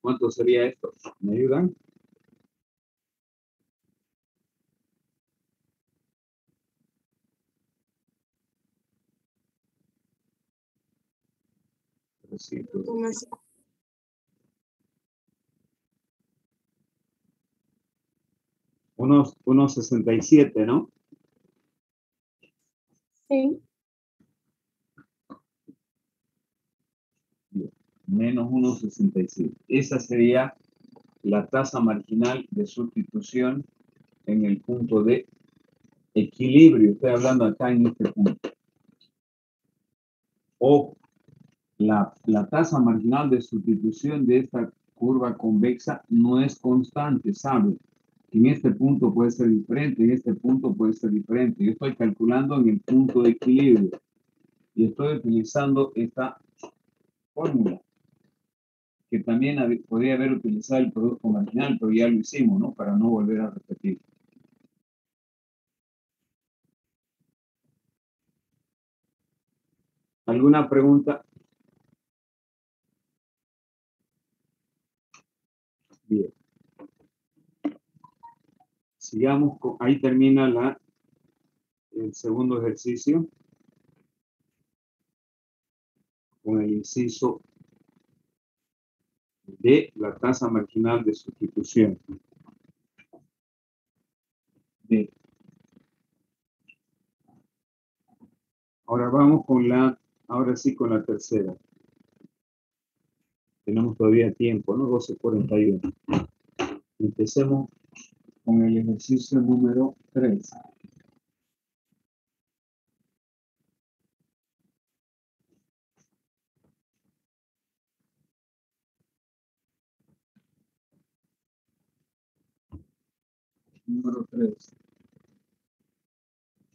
¿Cuánto sería esto? ¿Me ayudan? Unos, unos 67, ¿no? Sí. menos 1,67. Esa sería la tasa marginal de sustitución en el punto de equilibrio. Estoy hablando acá en este punto. O la, la tasa marginal de sustitución de esta curva convexa no es constante, ¿sabe? En este punto puede ser diferente, en este punto puede ser diferente. Yo estoy calculando en el punto de equilibrio y estoy utilizando esta fórmula que también podría haber utilizado el producto marginal, pero ya lo hicimos, ¿no? Para no volver a repetir. ¿Alguna pregunta? Bien. Sigamos, con, ahí termina la, el segundo ejercicio con el inciso de la tasa marginal de sustitución. Ahora vamos con la, ahora sí con la tercera. Tenemos todavía tiempo, ¿no? 12.41. Empecemos con el ejercicio número 3. número 3.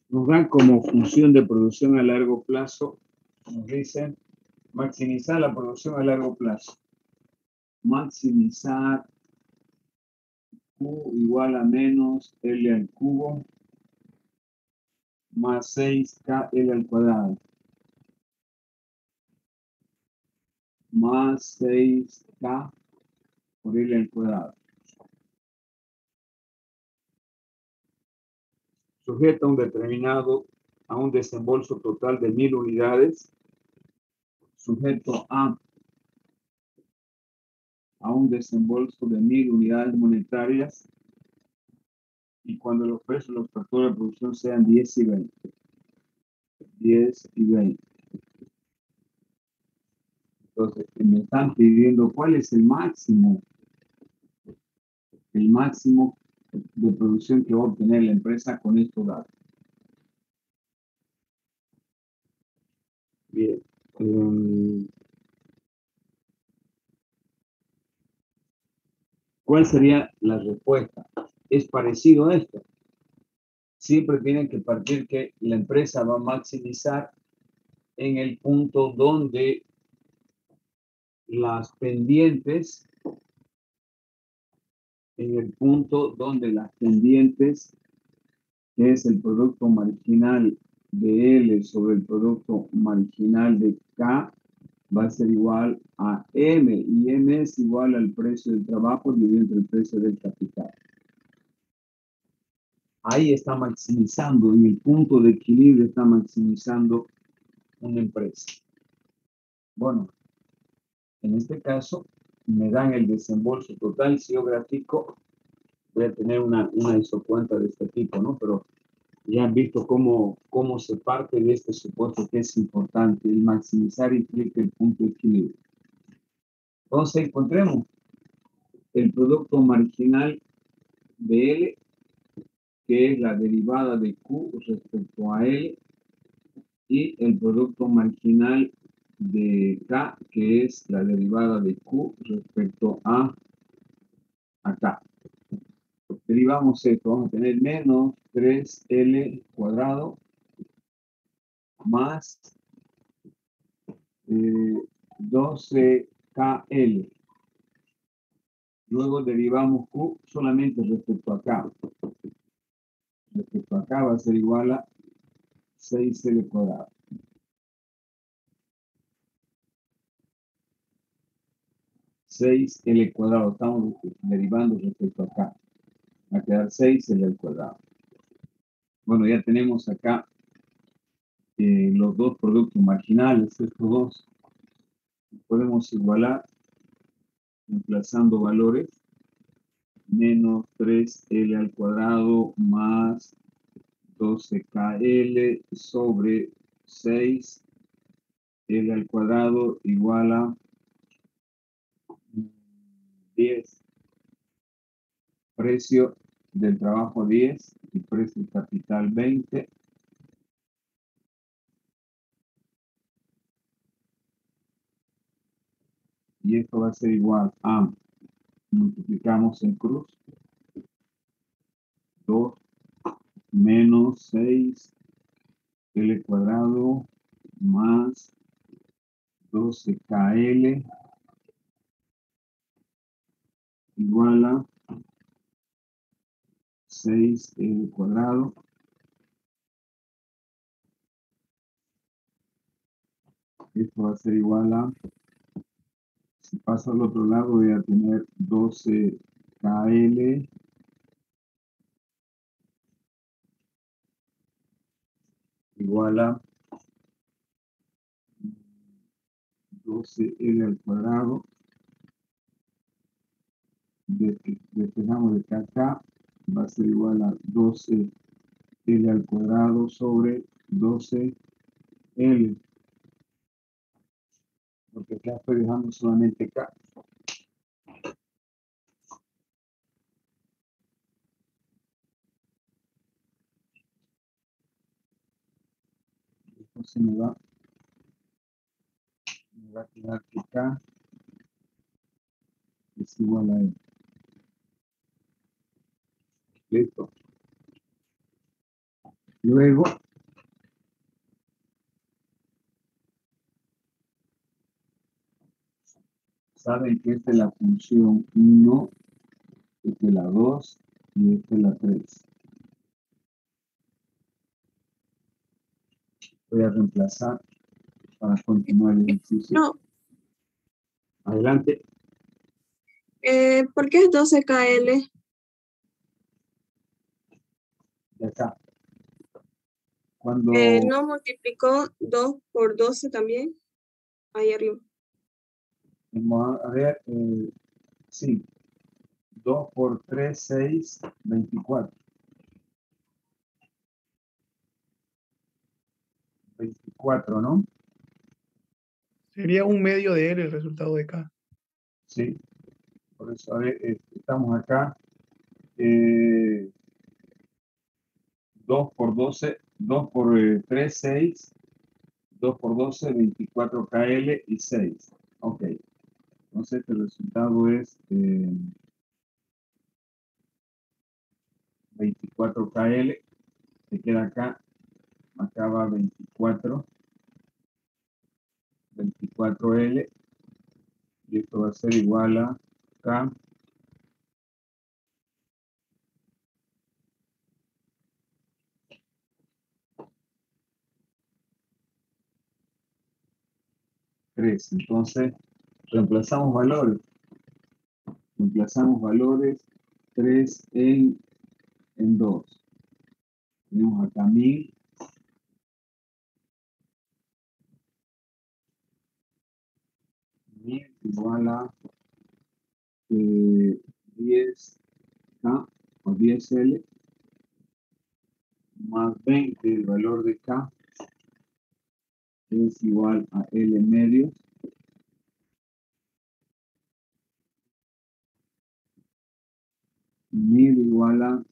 Nos dan como función de producción a largo plazo, nos dicen maximizar la producción a largo plazo. Maximizar Q igual a menos L al cubo más 6KL al cuadrado. Más 6K por L al cuadrado. sujeta un determinado, a un desembolso total de mil unidades, sujeto a, a un desembolso de mil unidades monetarias, y cuando los precios de los factores de producción sean 10 y 20. 10 y 20. Entonces, me están pidiendo cuál es el máximo, el máximo de producción que va a obtener la empresa con estos datos. Bien. Em, ¿Cuál sería la respuesta? Es parecido a esto. Siempre tienen que partir que la empresa va a maximizar en el punto donde las pendientes, en el punto donde las pendientes, que es el producto marginal de L sobre el producto marginal de K, va a ser igual a M, y M es igual al precio del trabajo dividido el precio del capital. Ahí está maximizando, en el punto de equilibrio está maximizando una empresa. Bueno, en este caso me dan el desembolso total, si yo grafico, voy a tener una, una isocuenta de este tipo, ¿no? Pero ya han visto cómo, cómo se parte de este supuesto que es importante. El maximizar implica el punto de equilibrio. Entonces encontremos el producto marginal de L, que es la derivada de Q respecto a L, y el producto marginal de K, que es la derivada de Q respecto a acá derivamos esto, vamos a tener menos 3L cuadrado más 12KL. Eh, Luego derivamos Q solamente respecto a acá. Respecto a acá va a ser igual a 6L cuadrado. 6L cuadrado, estamos derivando respecto a acá va a quedar 6 L al cuadrado. Bueno, ya tenemos acá eh, los dos productos marginales, estos dos. Podemos igualar emplazando valores. Menos 3L al cuadrado más 12KL sobre 6 L al cuadrado igual a 10 precio del trabajo 10 y precio capital 20. Y esto va a ser igual a, multiplicamos en cruz, 2 menos 6 L cuadrado más 12KL igual a 6L cuadrado. Esto va a ser igual a, si paso al otro lado voy a tener 12KL igual a 12L al cuadrado. Despejamos de acá va a ser igual a 12 L al cuadrado sobre 12 L. Porque acá estoy dejando solamente K. Entonces me va, me va a quedar que K es igual a L. Listo. Luego, saben que esta es la función 1, esta es la 2 y esta es la 3. Voy a reemplazar para continuar el ejercicio. No. Adelante. Eh, ¿Por qué es 12KL? de acá. Cuando... Eh, ¿No multiplicó 2 por 12 también? Ahí arriba. Vamos a ver, eh, sí. 2 por 3, 6, 24. 24, ¿no? Sería un medio de L el resultado de K. Sí. Por eso, a ver, eh, estamos acá. Eh, 2 por 12, 2 por 3, 6, 2 por 12, 24 KL y 6. Ok. Entonces el resultado es eh, 24 KL. Se queda acá. Acaba 24. 24L. Y esto va a ser igual a K Tres. Entonces, reemplazamos valores. Reemplazamos valores 3 en, en 2. Tenemos acá 1000. Mil igual a eh, 10K o 10L más 20 el valor de K es igual a L medios mil igual a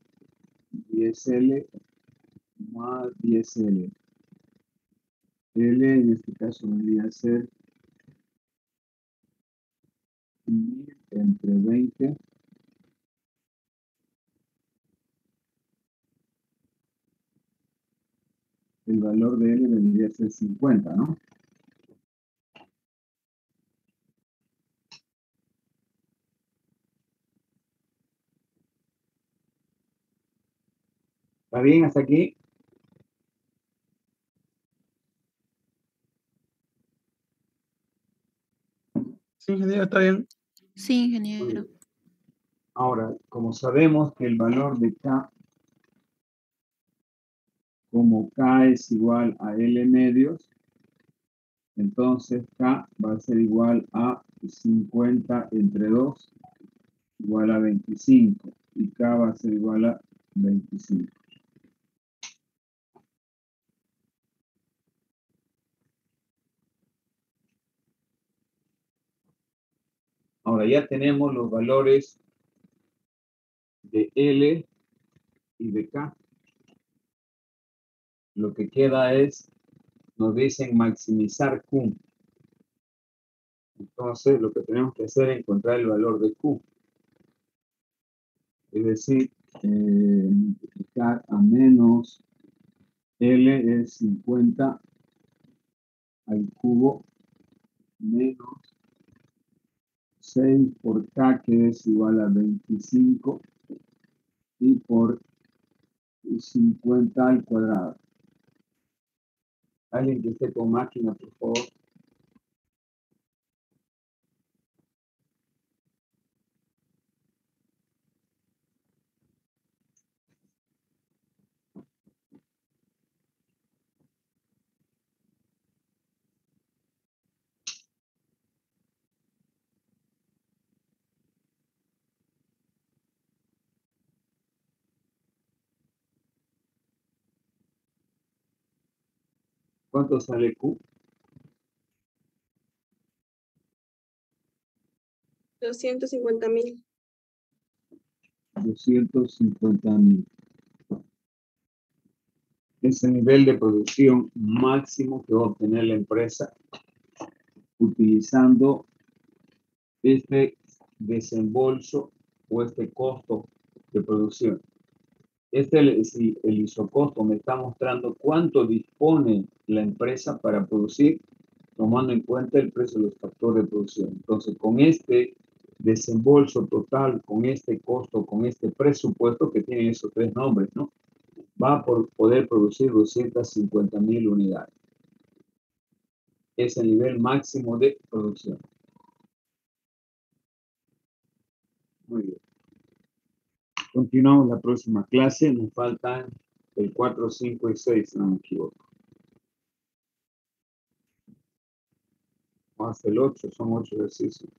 10L más 10L. L en este caso vendría ser 1000 entre 20 el valor de L vendría a ser 50, ¿no? ¿Está bien hasta aquí? Sí, ingeniero, está bien. Sí, ingeniero. bien. Ahora, como sabemos que el valor de K, como K es igual a L medios, entonces K va a ser igual a 50 entre 2, igual a 25, y K va a ser igual a 25. Ahora ya tenemos los valores de L y de K. Lo que queda es, nos dicen maximizar Q. Entonces, lo que tenemos que hacer es encontrar el valor de Q. Es decir, eh, multiplicar a menos L es 50 al cubo menos 6 por K que es igual a 25 y por 50 al cuadrado. Alguien que esté con máquina, por favor. ¿Cuánto sale Q? 250 mil. 250 mil. Es el nivel de producción máximo que va a obtener la empresa utilizando este desembolso o este costo de producción. Este es el, el isocosto, me está mostrando cuánto dispone la empresa para producir, tomando en cuenta el precio de los factores de producción. Entonces, con este desembolso total, con este costo, con este presupuesto que tienen esos tres nombres, ¿no? Va a por poder producir 250 mil unidades. Es el nivel máximo de producción. Muy bien. Continuamos la próxima clase. Nos faltan el 4, 5 y 6, si no me equivoco. Más el 8, son 8 ejercicios.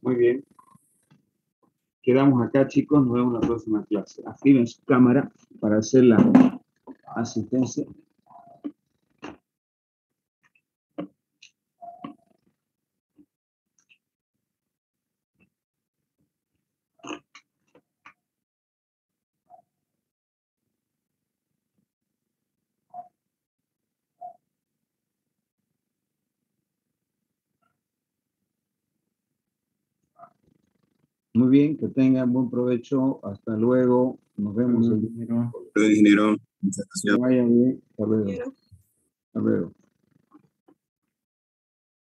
Muy bien. Quedamos acá, chicos. Nos vemos en la próxima clase. Activen su cámara para hacer la asistencia. Muy bien, que tengan buen provecho. Hasta luego. Nos vemos. el- Perdón, ingeniero. Muchas Que gracias. vaya bien. Hasta luego. Ingeniero. Hasta luego.